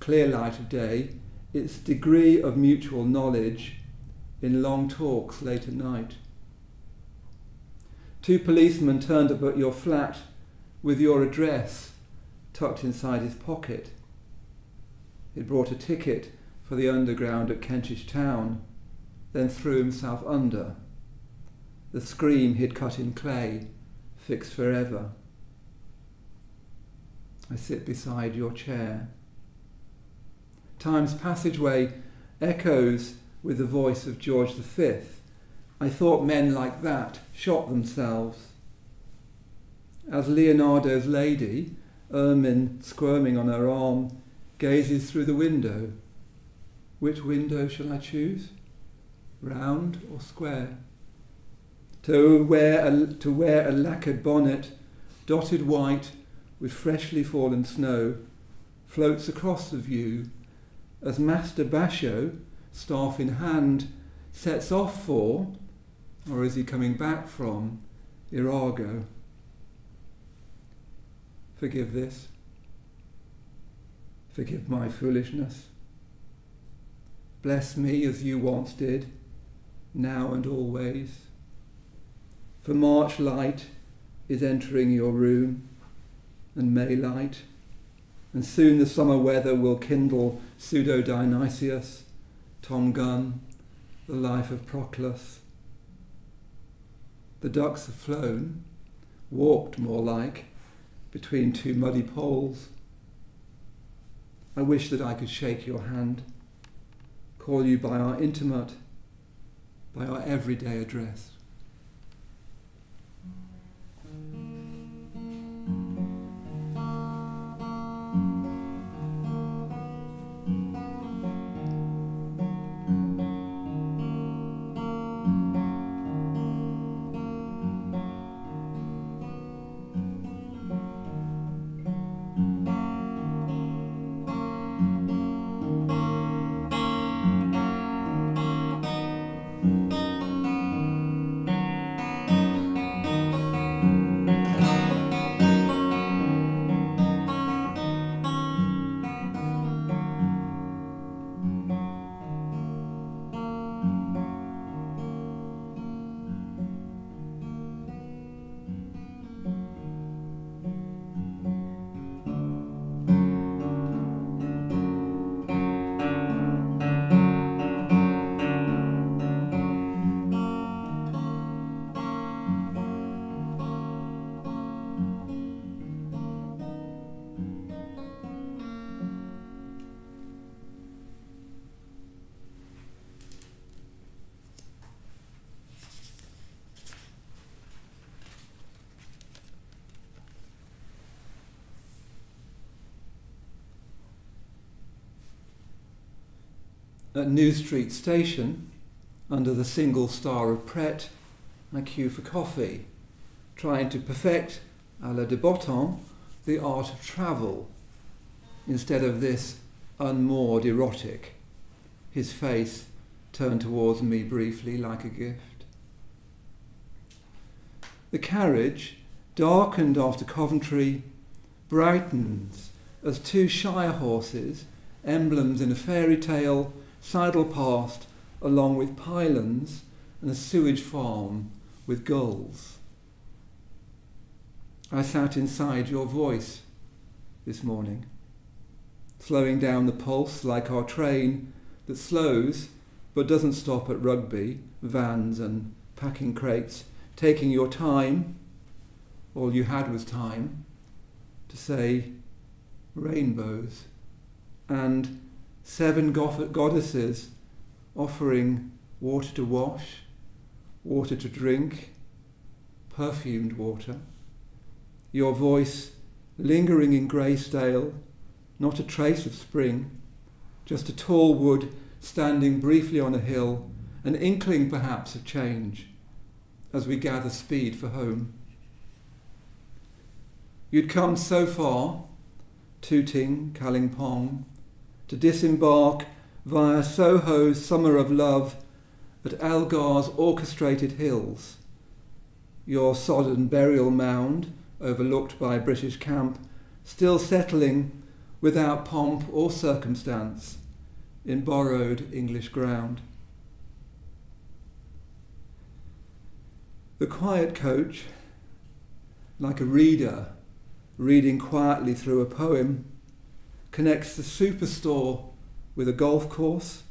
clear light of day, its degree of mutual knowledge in long talks late at night. Two policemen turned up at your flat with your address tucked inside his pocket. He brought a ticket for the underground at Kentish Town, then threw himself under. The scream he'd cut in clay, fixed forever. I sit beside your chair. Time's passageway echoes with the voice of George V I thought men like that shot themselves. As Leonardo's lady, ermine squirming on her arm, gazes through the window, which window shall I choose? Round or square? To wear a, to wear a lacquered bonnet, dotted white with freshly fallen snow, floats across the view as Master Basho, staff in hand, sets off for or is he coming back from Irago? Forgive this. Forgive my foolishness. Bless me as you once did, now and always. For March light is entering your room, and May light, and soon the summer weather will kindle pseudo Dionysius, Tom Gunn, the life of Proclus the ducks have flown, walked more like, between two muddy poles. I wish that I could shake your hand, call you by our intimate, by our everyday address. At New Street Station, under the single star of Pret, I queue for coffee, trying to perfect, à la de Botton, the art of travel, instead of this unmoored erotic, his face turned towards me briefly like a gift. The carriage, darkened after Coventry, brightens as two shire horses, emblems in a fairy tale, sidle past along with pylons and a sewage farm with gulls. I sat inside your voice this morning, slowing down the pulse like our train that slows but doesn't stop at rugby, vans, and packing crates, taking your time, all you had was time, to say rainbows and seven goddesses offering water to wash, water to drink, perfumed water, your voice lingering in Greysdale, not a trace of spring, just a tall wood standing briefly on a hill, an inkling perhaps of change as we gather speed for home. You'd come so far, Tooting, Kalimpong, to disembark via Soho's Summer of Love at Elgar's orchestrated hills. Your sodden burial mound, overlooked by British camp, still settling without pomp or circumstance in borrowed English ground. The quiet coach, like a reader reading quietly through a poem, connects the superstore with a golf course,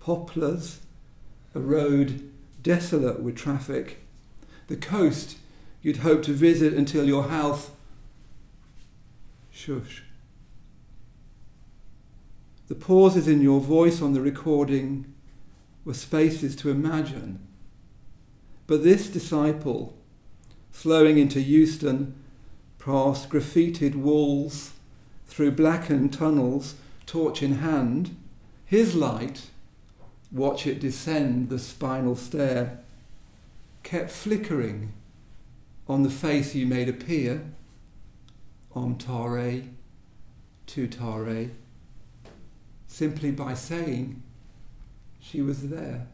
poplars, a road desolate with traffic, the coast you'd hope to visit until your health. Shush. The pauses in your voice on the recording were spaces to imagine. But this disciple, flowing into Euston, past graffitied walls, through blackened tunnels, torch in hand, his light, watch it descend the spinal stair, kept flickering on the face you made appear, Om Tare, Tuttare simply by saying she was there.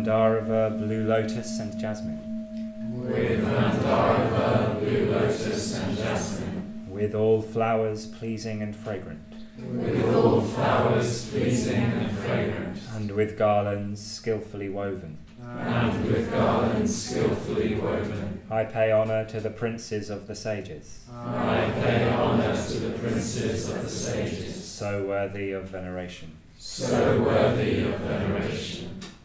Mandarava, blue lotus, and jasmine.
With Mandarava, blue lotus, and jasmine.
With all flowers pleasing and fragrant.
With all flowers pleasing and fragrant.
And with garlands skilfully woven.
And with garlands skilfully woven.
I pay honour to the princes of the sages.
I pay honour to the princes of the sages.
So worthy of veneration.
So worthy of veneration.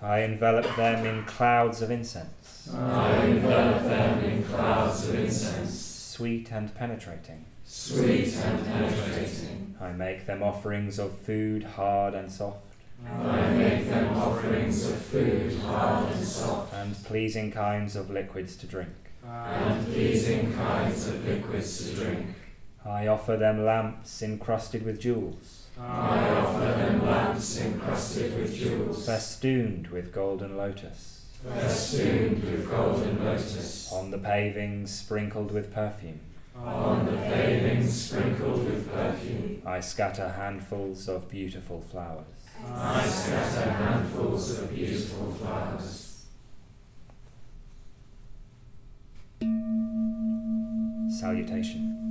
I envelop them in clouds of incense.
I envelop them in clouds of incense.
Sweet and penetrating.
Sweet and penetrating.
I make them offerings of food hard and soft.
I make them offerings of food hard and soft.
And pleasing kinds of liquids to drink.
And pleasing kinds of liquids to drink.
I offer them lamps encrusted with jewels.
I offer them lamps encrusted with jewels.
Festooned with golden lotus.
Festooned with golden lotus.
On the pavings sprinkled with perfume.
On the pavings sprinkled with perfume.
I scatter handfuls of beautiful flowers.
I scatter handfuls of beautiful flowers.
Salutation.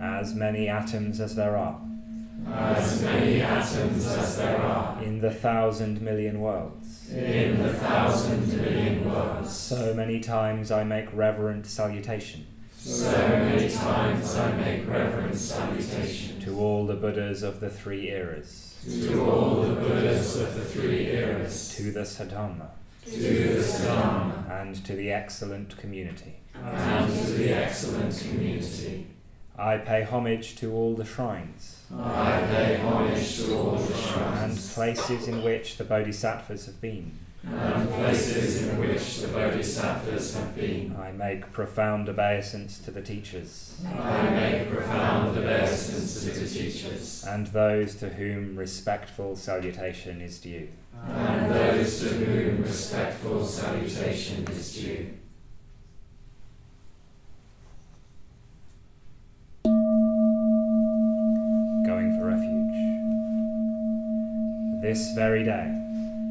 As many atoms as there are.
As many atoms as there are.
In the thousand million worlds.
In the thousand million worlds.
So many times I make reverent salutation.
So many times I make reverent salutation.
To all the Buddhas of the three eras.
To all the Buddhas of the three eras.
To the Saddharma.
To the Saddharma.
And to the excellent community.
And to the excellent community.
I pay homage to all the shrines.
I pay homage to all the
And places in which the Bodhisattvas have been.
And places in which the Bodhisattvas have been.
I make profound obeisance to the teachers.
I make profound obeisance to the teachers.
And those to whom respectful salutation is due.
And those to whom respectful salutation is due.
Going for refuge. This very day,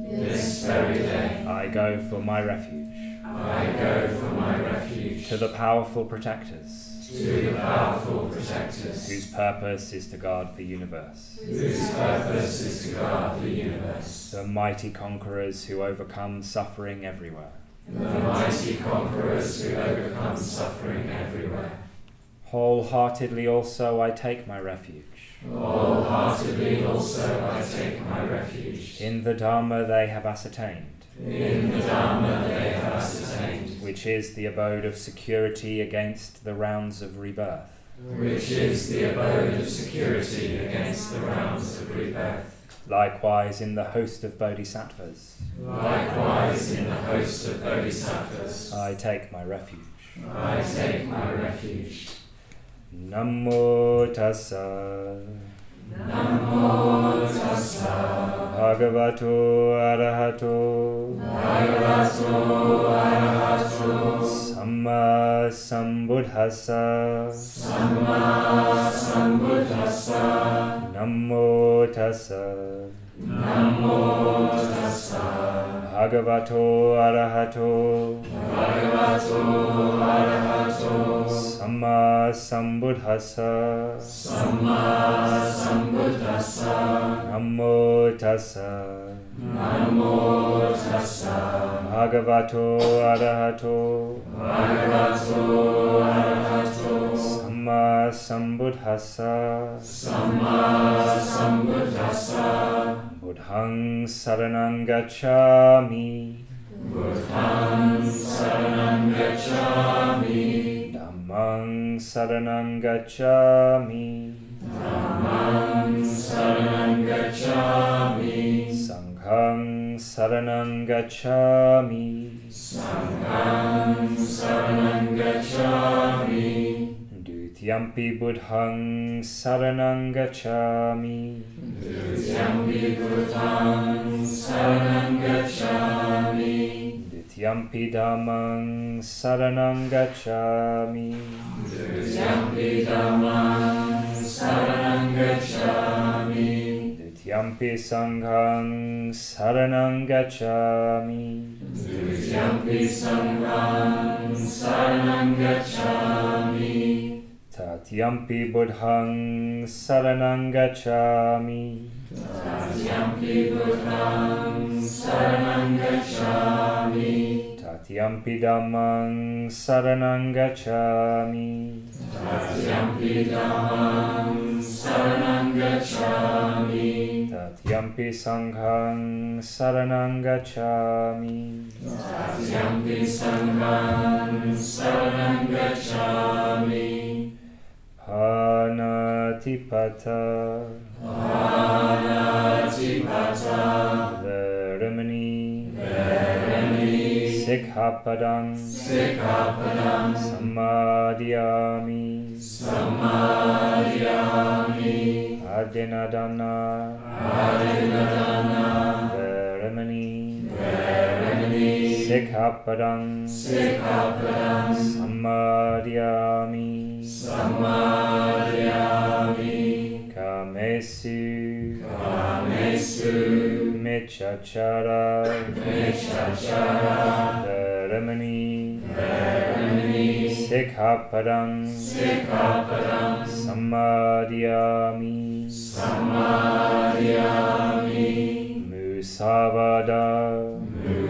This very day,
I go for my refuge.
I go for my refuge
To the powerful protectors,
to the powerful protectors,
whose purpose is to guard the universe.
whose purpose is to guard the universe.
The mighty conquerors who overcome suffering everywhere.
The mighty conquerors who overcome suffering everywhere.
Wholeheartedly also I take my refuge.
Wholeheartedly also I take my refuge.
In the Dharma they have ascertained,
In the Dharma they have ascertained,
which is the abode of security against the rounds of rebirth.
which is the abode of security against the rounds of rebirth.
Likewise in the host of bodhisattvas,
Likewise in the host of bodhisattvas,
I take my refuge.
I take my refuge.
Namo tassa
Namo tassa
bhagavato arahato.
Bhagavato arahato.
Samma sambuddhassa
samma sambuddhassa
Namo tassa
Namo tassa
bhagavato arahato
bhagavato arahato
samma sambuddhassa
samma sambuddhassa
Namo tassa
Namo tassa
bhagavato arahato
bhagavato arahato
samma sambuddhassa
samma sambuddhassa
buddhang saranang gacchami.
Buddhang saranang gacchami.
Dhammang saranang gacchami.
Dhammang saranang gacchami.
Sanghang saranang gacchami.
Sanghang saranang gacchami
Dutiyampi buddhang saranang gacchami
Dutiyampi buddhang saranang gacchami
Dutiyampi dhammang saranang gacchami
Dutiyampi dhammang saranang gacchami
Dutiyampi sanghang saranang gacchami.
Sanghang saranang gacchami.
Tatyampi buddhang saranang gacchami.
Tatyampi buddhang saranang gacchami.
Tatyampi dhammang saranang gacchami.
Tatyampi dhammang saranang gacchami.
Tatyampi sanghang saranang gacchami.
Tatyampi sanghang saranang gacchami.
Panatipata.
Panatipata.
Veramani.
Veramani.
Sikkhapadang.
Sikkhapadang.
Samadiyami.
Samadiyami.
Adinnadana.
Adinnadana.
Veramani.
Veramani.
Sikkhapadang.
Sikkhapadang.
Samadiyami.
Samadiyami.
Kamesu.
Kamesu.
Micchacara.
Micchacara.
Veramani.
Veramani.
Sikkhapadang.
Sikkhapadang.
Samadiyami.
Samadiyami.
Musavada.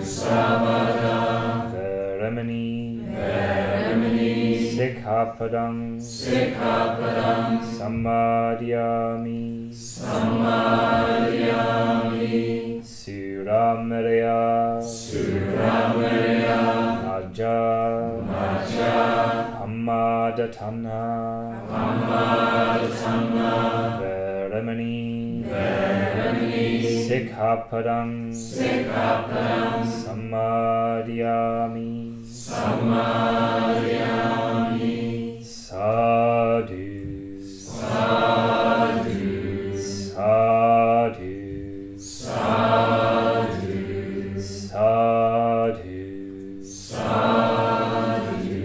Musavada.
Veramani.
Veramani.
Sikkhapadang.
Sikkhapadang.
Samadiyami.
Samadiyami.
Surameraya.
Surameraya.
Naja.
Naja.
Ammadatana.
Ammadatana.
Veramani.
Veramani.
Sikkhapadang.
Sikkhapadang.
Samadiyami.
Samadiyami.
Sadhu.
Sadhu.
Sadhu.
Sadhu.
Sadhu.
Sadhu.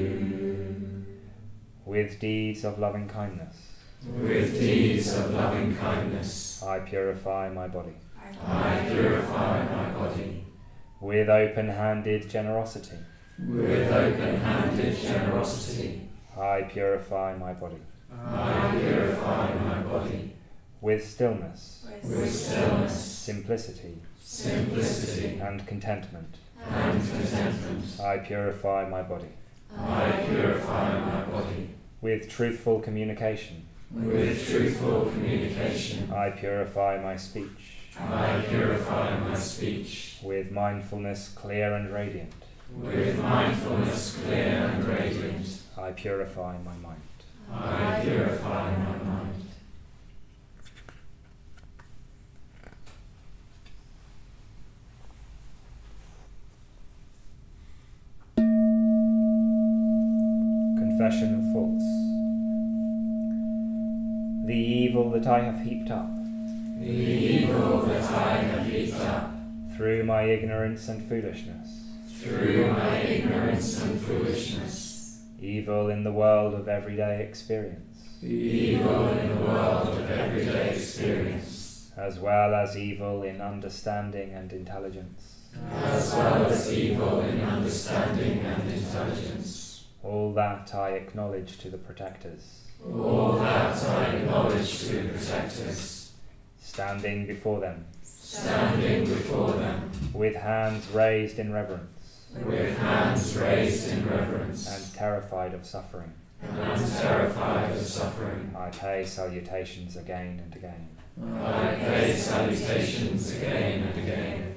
With deeds of loving kindness,
With deeds of loving kindness,
I purify my body.
I purify my body.
With open handed generosity,
With open-handed generosity,
I purify my body.
I purify my body.
With stillness,
With stillness,
simplicity,
simplicity,
and contentment,
and contentment,
I purify my body.
I purify my body.
With truthful communication,
With truthful communication,
I purify my speech.
I purify my speech.
With mindfulness clear and radiant,
With mindfulness clear and radiant,
I purify my mind.
I purify my mind.
Confession of faults. The evil that I have heaped up
The evil that I have up
through my ignorance and foolishness,
through my ignorance and foolishness,
evil in the world of everyday experience,
the evil in the world of everyday experience,
as well as evil in understanding and intelligence,
as well as evil in understanding and intelligence.
all that I acknowledge to the protectors,
All that I acknowledge to the protectors,
standing before them
standing before them
with hands raised in reverence
with hands raised in reverence
and terrified of suffering.
and terrified of suffering.
I pay salutations again and again.
I pay salutations again and again.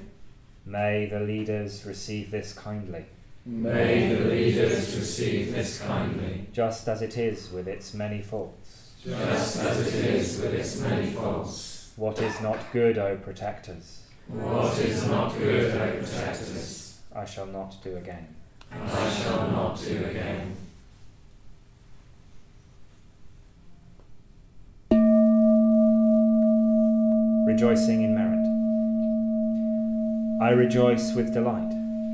May the leaders receive this kindly,
May the leaders receive this kindly,
just as it is with its many faults.
just as it is with its many faults.
What is not good, O protectors,
What is not good, O protectors,
I shall not do again.
I shall not do again.
Rejoicing in merit. I rejoice with delight.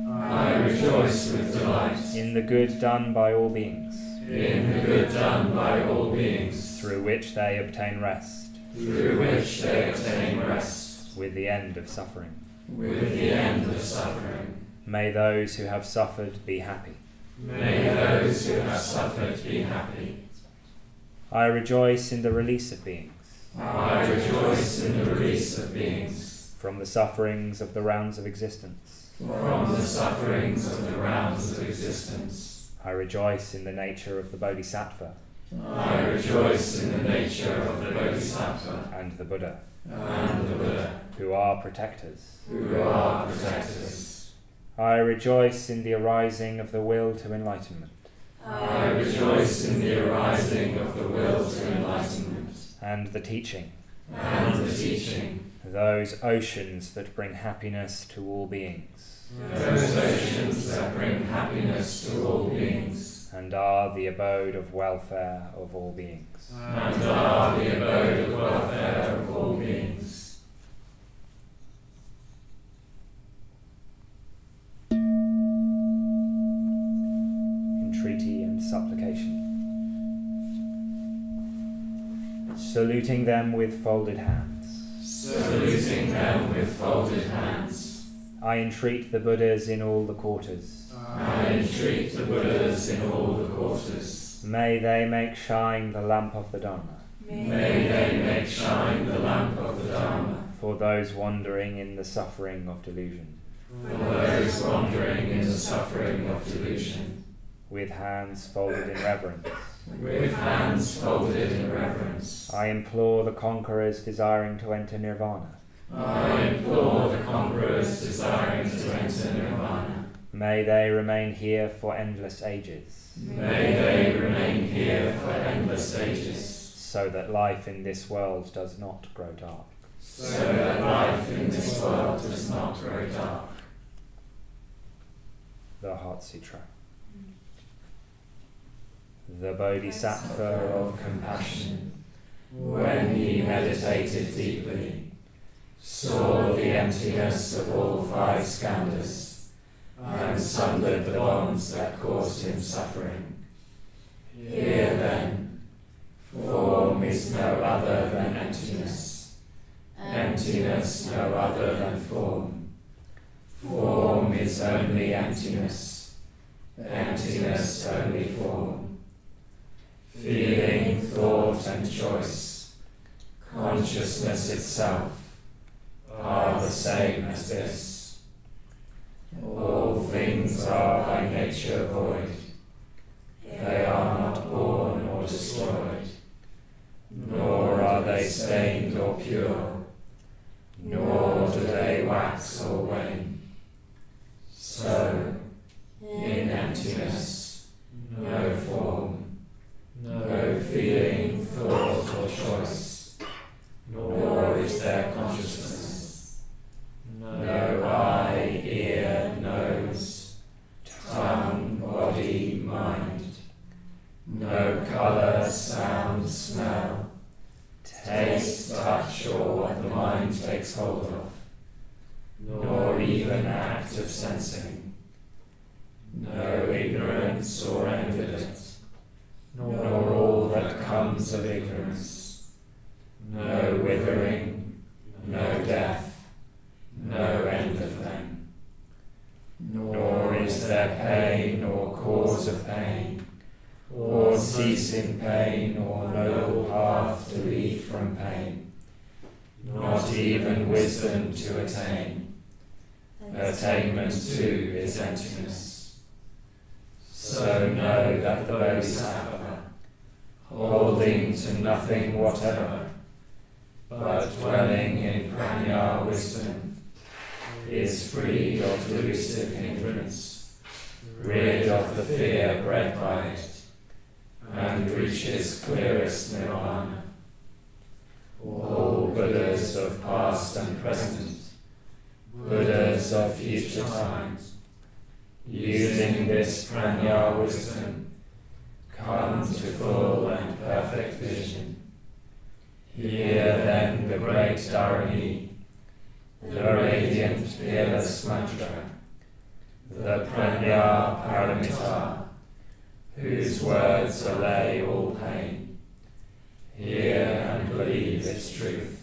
I rejoice with delight.
In the good done by all beings,
in the good done by all beings,
through which they obtain rest,
through which they obtain rest,
with the end of suffering.
with the end of suffering.
May those who have suffered be happy.
May those who have suffered be happy.
I rejoice in the release of beings
I rejoice in the release of beings
from the sufferings of the rounds of existence.
from the sufferings of the rounds of existence.
I rejoice in the nature of the Bodhisattva
I rejoice in the nature of the Bodhisattva.
And the Buddha,
and the Buddha,
who are protectors.
who are protectors.
I rejoice in the arising of the will to enlightenment.
I rejoice in the arising of the will to enlightenment.
And the teaching,
and the teaching,
those oceans that bring happiness to all beings.
Those oceans that bring happiness to all beings,
and are the abode of welfare of all beings.
and are the abode of welfare of all beings.
entreaty and supplication. Saluting them with folded hands,
Saluting them with folded hands,
I entreat the Buddhas in all the quarters.
I entreat the Buddhas in all the quarters.
May they make shine the lamp of the Dharma
May they make shine the lamp of the Dharma
for those wandering in the suffering of delusion.
for those wandering in the suffering of delusion.
With hands folded in reverence,
With hands folded in reverence,
I implore the conquerors desiring to enter nirvana.
I implore the conquerors desiring to enter nirvana.
May they remain here for endless ages,
May they remain here for endless ages,
so that life in this world does not grow dark.
so that life in this world does not grow dark.
The Heart Sutra. The Bodhisattva of compassion,
When he meditated deeply, saw the emptiness of all five skandhas, and sundered the bonds that caused him suffering. Here then, form is no other than emptiness, emptiness no other than form. Form is only emptiness, emptiness only form. Feeling, thought, and choice, consciousness itself, are the same as this. All things are by nature void. They are not born or destroyed, nor are they stained or pure, nor do they wax or wane. So, in emptiness, no form, no feeling, thought, or choice, nor is there consciousness. No eye, ear, nose, tongue, body, mind. No colour, sound, smell, taste, touch, or what the mind takes hold of. Nor even act of sensing. No ignorance or it nor all that comes of ignorance. No withering, no death, no end of them. Nor is there pain or cause of pain, or ceasing pain or noble path to lead from pain. Not even wisdom to attain. Attainment too is emptiness. So know that the Bodhisattva, holding to nothing whatever, but dwelling in prajna wisdom, is free of delusive hindrance, rid of the fear bred by it, and reaches clearest nirvana. All Buddhas of past and present, Buddhas of future times, using this prajna wisdom, come to full and perfect vision. Hear then the great Dharani, the radiant peerless mantra, the prajna paramita, whose words allay all pain. hear and believe its truth.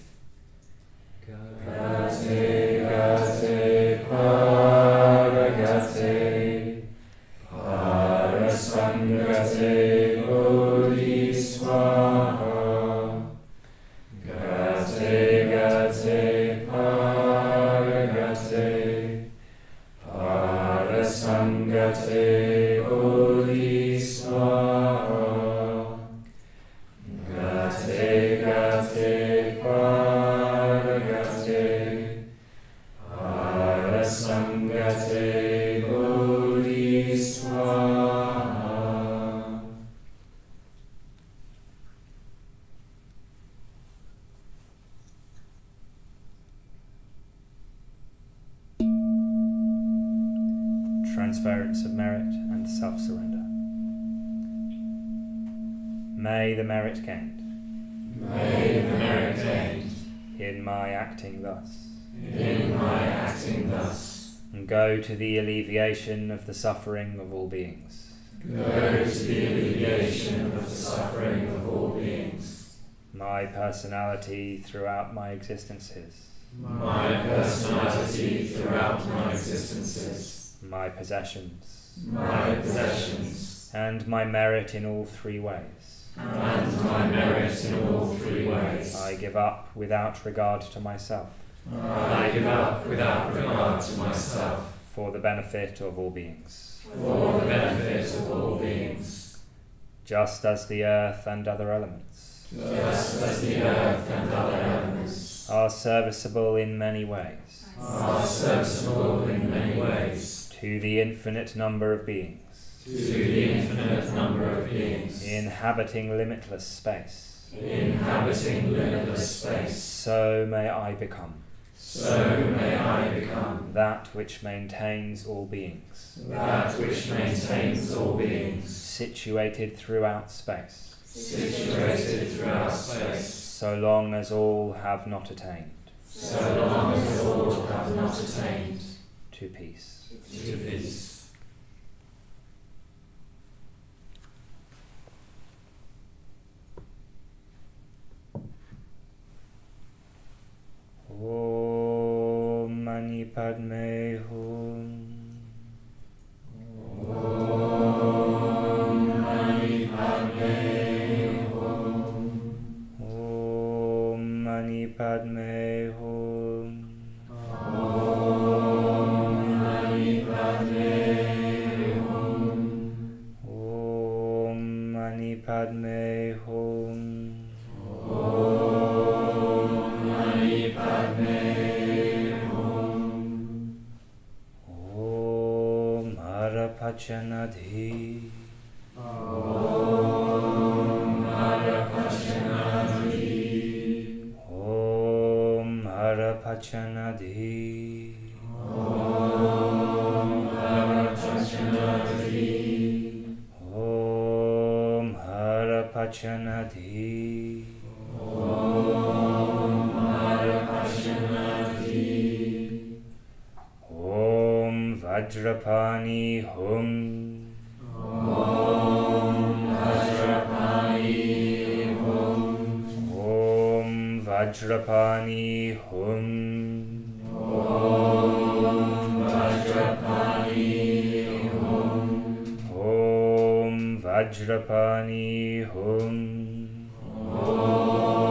Gate,
to the alleviation of the suffering of all beings.
go to the alleviation of the suffering of all beings.
My personality throughout my existences,
My personality throughout my existences,
my possessions,
my possessions,
and my merit in all three ways.
and my merit in all three ways.
I give up without regard to myself
I give up without regard to myself
for the benefit of all beings.
for the benefit of all beings,
Just as the earth and other elements.
Just as the earth and other elements.
Are serviceable in many ways.
Are serviceable in many ways.
To the infinite number of beings.
To the infinite number of beings,
inhabiting limitless space.
inhabiting limitless space.
So may I become
So may I become
that which maintains all beings,
that which maintains all beings,
situated throughout space,
situated throughout space,
so long as all have not attained.
So long as all have not attained.
To peace.
to peace.
Om Mani Padme Hum. Om Mani Padme Hum. Om Mani Padme Arapachanadhi. Om Arapachanadhi. Om Harapachanadhi. Vajrapani Hum. Om Vajrapani Hum. Om Vajrapani Hum. Om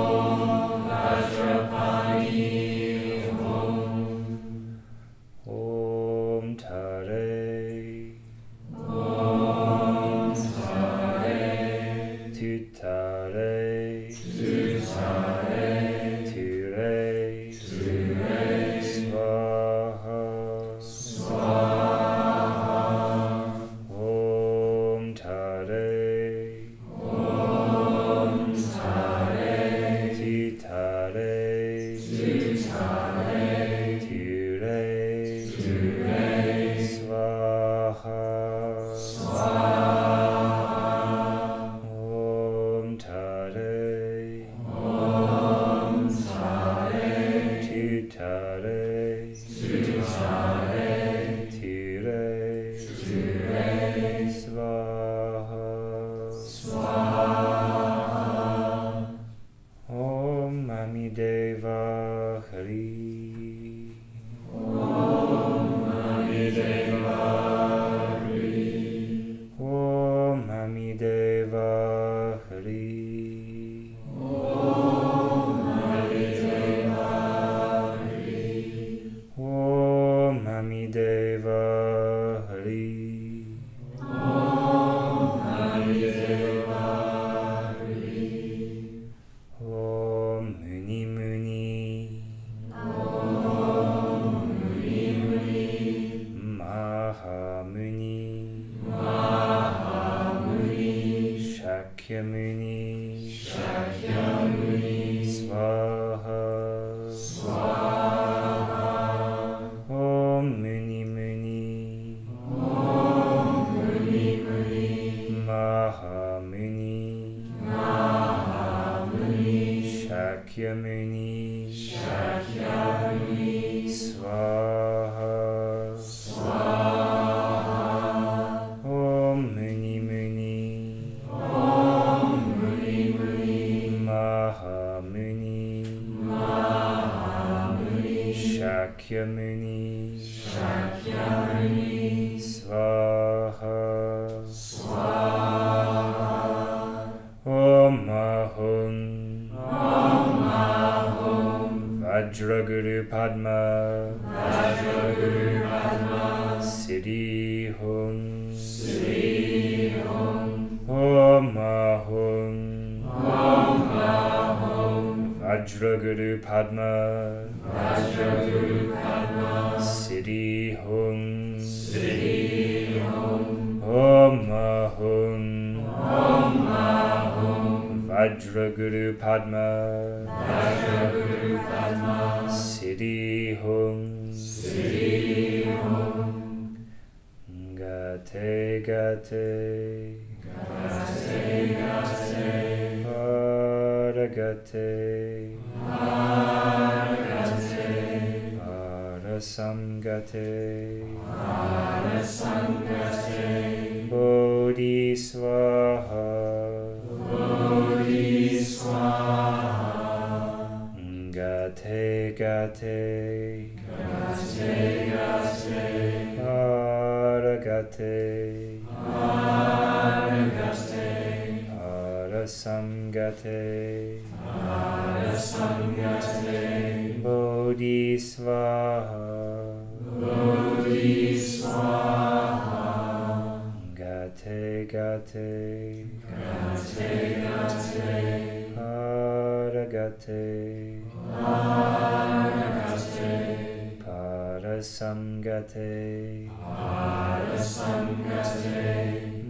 Parasamgate
Parasangate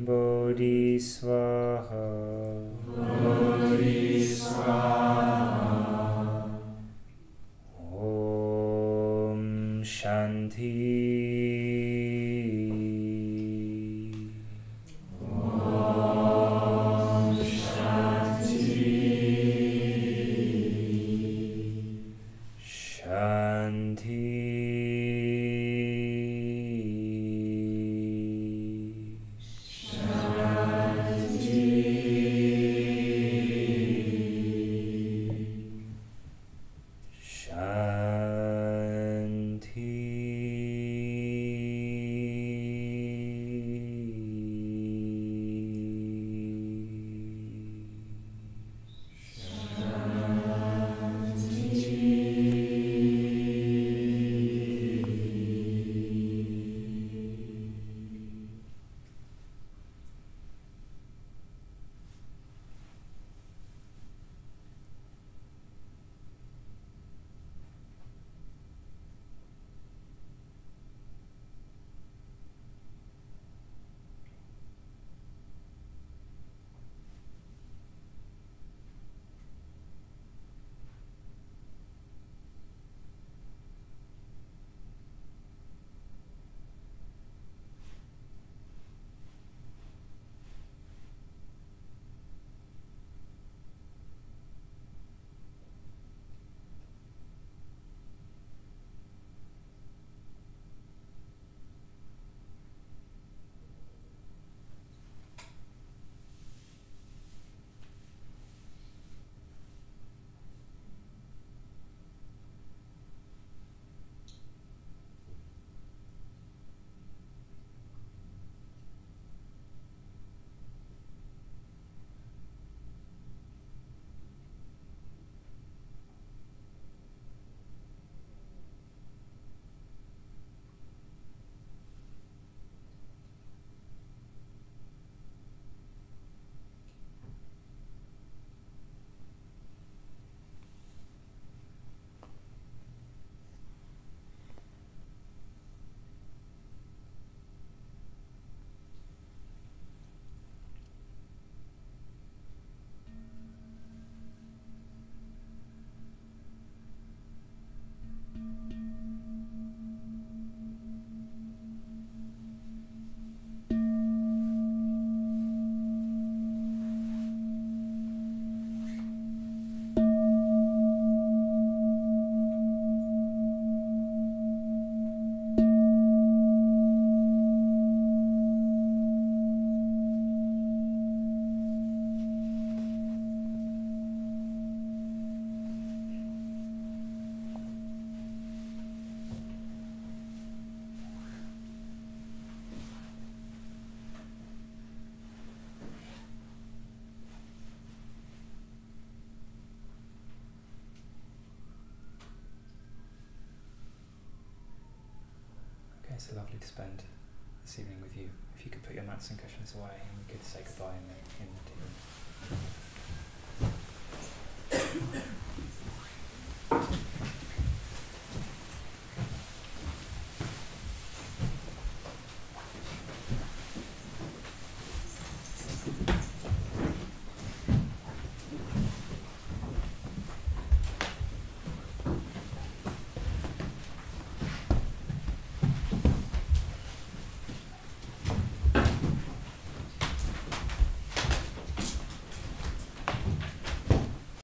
Bodhisvaha
Bodhisvaha it's lovely to spend this evening with you. If you could put your mats and cushions away and we could say goodbye in the, in the tea room.